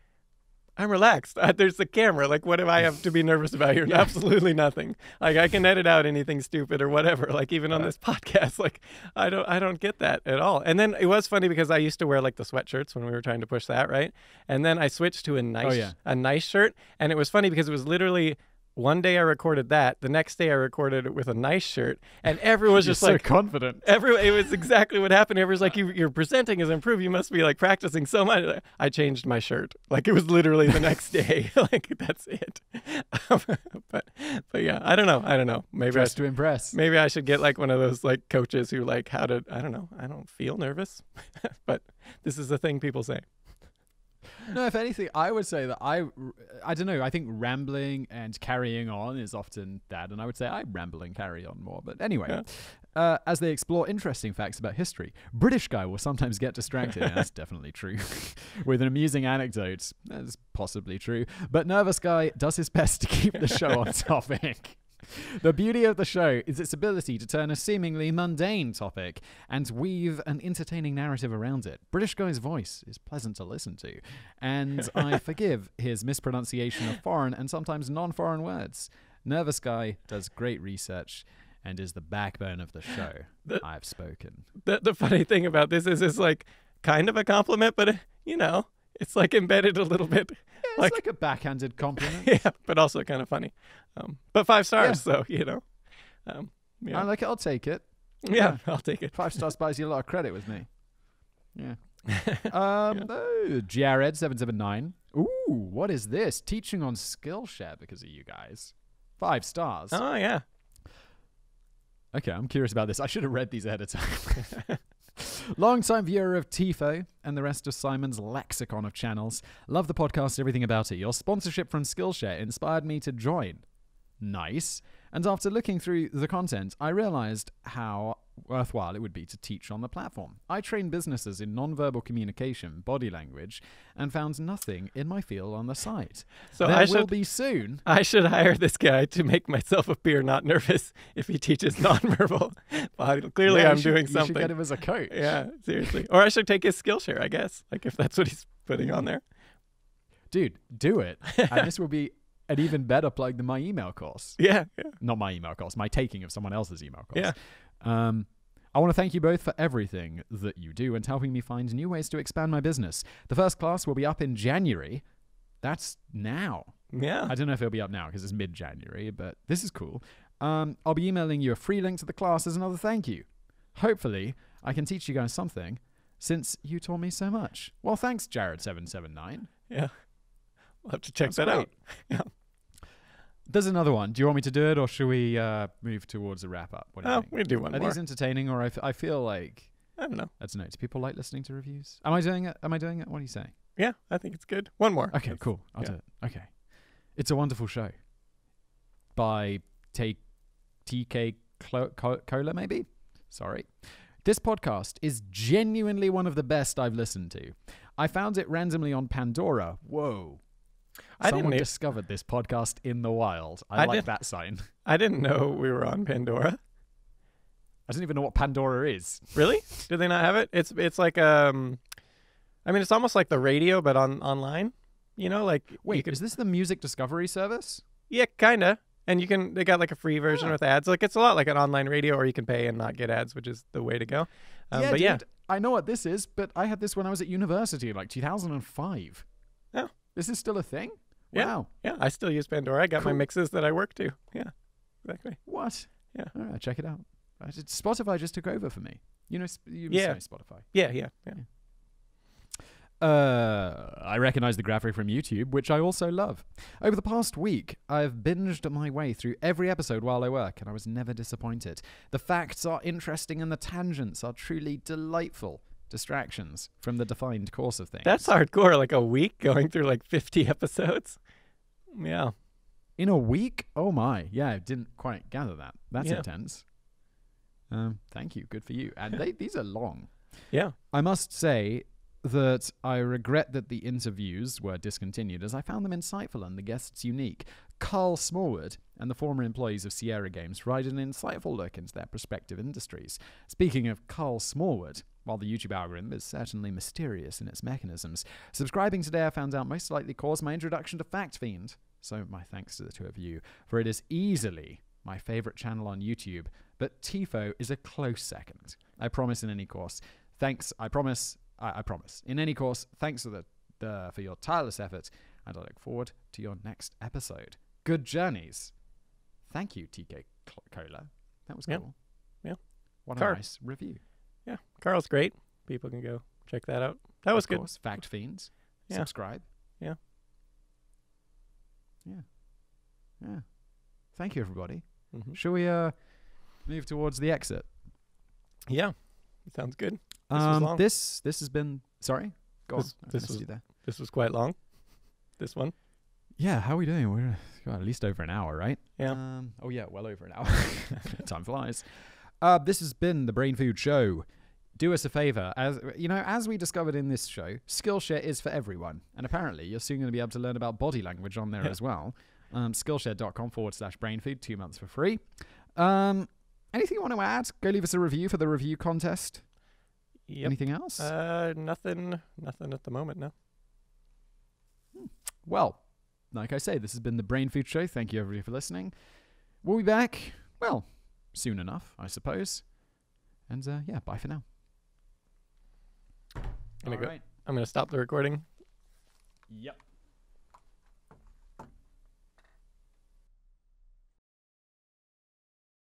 "I'm relaxed." Uh, there's the camera. Like, what do I have to be nervous about here? Yeah. Absolutely nothing. Like, I can edit out anything stupid or whatever. Like, even on this podcast, like, I don't I don't get that at all. And then it was funny because I used to wear like the sweatshirts when we were trying to push that right, and then I switched to a nice yeah. a nice shirt, and it was funny because it was literally. One day I recorded that. The next day I recorded it with a nice shirt, and everyone was just so like, confident. Everyone, it was exactly what happened. Everyone's like, you, "Your presenting is improved. You must be like practicing so much." I changed my shirt. Like it was literally the next day. like that's it. but but yeah, I don't know. I don't know. Maybe I should, to impress. maybe I should get like one of those like coaches who like how to. I don't know. I don't feel nervous, but this is the thing people say. No, if anything, I would say that I, I don't know. I think rambling and carrying on is often that, and I would say I ramble and carry on more. But anyway, Yeah. uh, as they explore interesting facts about history, British guy will sometimes get distracted. and that's definitely true. With an amusing anecdote, that's possibly true. But nervous guy does his best to keep the show on topic. The beauty of the show is its ability to turn a seemingly mundane topic and weave an entertaining narrative around it. British Guy's voice is pleasant to listen to, and I forgive his mispronunciation of foreign and sometimes non foreign words. Nervous Guy does great research and is the backbone of the show. The- I've spoken. The the funny thing about this is it's like kind of a compliment, but you know, it's like embedded a little bit. It's Like- like, a backhanded compliment. yeah, but also kind of funny. Um, but five stars, so you know. Um, yeah. I like it. I'll take it. yeah, I'll take it. Five stars buys you a lot of credit with me. Yeah. Um, oh, Jared seven seven nine. Ooh, what is this? Teaching on Skillshare because of you guys. Five stars. Oh yeah. Okay, I'm curious about this. I should have read these ahead of time. Long-time viewer of TIFO and the rest of Simon's lexicon of channels. Love the podcast, everything about it. Your sponsorship from Skillshare inspired me to join. Nice. And after looking through the content, I realized how worthwhile it would be to teach on the platform. I train businesses in nonverbal communication, body language, and found nothing in my field on the site. So there I will should be soon. I should hire this guy to make myself appear not nervous if he teaches nonverbal. well, clearly Yeah, I'm should- doing something. You should get him as a coach. Yeah, seriously. Or I should take his Skillshare, I guess. Like if that's what he's putting on there. Dude, do it. and this will be an even better plug than my email course. Yeah, yeah. Not my email course, my taking of someone else's email course. Yeah. Um, I want to thank you both for everything that you do and helping me find new ways to expand my business. The first class will be up in January. That's now. Yeah. I don't know if it'll be up now because it's mid January, but this is cool. Um, I'll be emailing you a free link to the class as another thank you. Hopefully, I can teach you guys something since you taught me so much. Well, thanks, Jared779. Yeah. We'll have to check That's that out. great. There's another one. Do you want me to do it, or should we uh, move towards a wrap up? What do you Oh, think? we do one Are more. these entertaining, or I, f- I feel like I don't know. that's don't. Do people like listening to reviews? Am I doing it? Am I doing it? What are you saying? Yeah, I think it's good. One more. Okay, cool. I'll yeah. do it. Okay, it's a wonderful show by TK Clo- Co- Cola, maybe. Sorry. This podcast is genuinely one of the best I've listened to. I found it randomly on Pandora. Whoa. I Someone didn't. discovered this podcast in the wild. I, I like that sign. I didn't know we were on Pandora. I don't even know what Pandora is. Really? Do they not have it? It's it's like um, I mean, it's almost like the radio, but on online. You know, like Wait, could, is this the music discovery service? yeah, kinda. And you can they got like a free version Ah. with ads. Like it's a lot like an online radio, or you can pay and not get ads, which is the way to go. Um, yeah, but dude, yeah, I know what this is, but I had this when I was at university like 2005. Oh. This is still a thing? Yeah. Wow. yeah, I still use Pandora. I got my mixes that I work to. Yeah, exactly. What? Yeah. All right, check it out. Spotify just took over for me. You know, you Yeah. Spotify. Yeah, yeah, yeah. Uh, I recognize the graphic from YouTube, which I also love. Over the past week, I've binged my way through every episode while I work, and I was never disappointed. The facts are interesting, and the tangents are truly delightful distractions from the defined course of things. That's hardcore. Like a week going through like 50 episodes. Yeah. in a week. Oh my, yeah, I didn't quite gather that. That's Yeah. intense. Um, thank you. Good for you. And they, these are long. Yeah. I must say that I regret that the interviews were discontinued as I found them insightful and the guests unique. Carl Smallwood and the former employees of Sierra Games provided an insightful look into their prospective industries. Speaking of Carl Smallwood, while the YouTube algorithm is certainly mysterious in its mechanisms, subscribing today I found out most likely caused my introduction to Fact Fiend. So my thanks to the two of you, for it is easily my favorite channel on YouTube, but Tifo is a close second. I promise in any course. Thanks, I promise, I, I promise. In any course, thanks for the, the for your tireless efforts, and I look forward to your next episode. Good journeys. Thank you, TK Cola. That was cool. Yeah. What a nice review. Yeah. Carl's great. People can go check that out. That was of good. course. Fact Fiends. Yeah. Subscribe. Yeah. Yeah. Yeah. Thank you, everybody. hmm Shall we uh move towards the exit? Yeah. Sounds good. This um, this this has been sorry. Go This- on. This was- you there. This was quite long. This one. Yeah, how are we doing? We're at least over an hour, right? Yeah. Um, oh yeah, well over an hour. Time flies. Uh, this has been the Brain Food Show. Do us a favor, as you know, as we discovered in this show, Skillshare is for everyone, and apparently you're soon going to be able to learn about body language on there as well. Um, Skillshare.com forward slash brain food, two months for free. Um, anything you want to add? Go leave us a review for the review contest. Yep. Anything else? Uh, nothing. Nothing at the moment. No. Well, like I say, this has been the Brain Food Show. Thank you, everybody, for listening. We'll be back, well, soon enough, I suppose. And uh, yeah, bye for now. Gonna All go- I'm gonna stop the recording. Yep.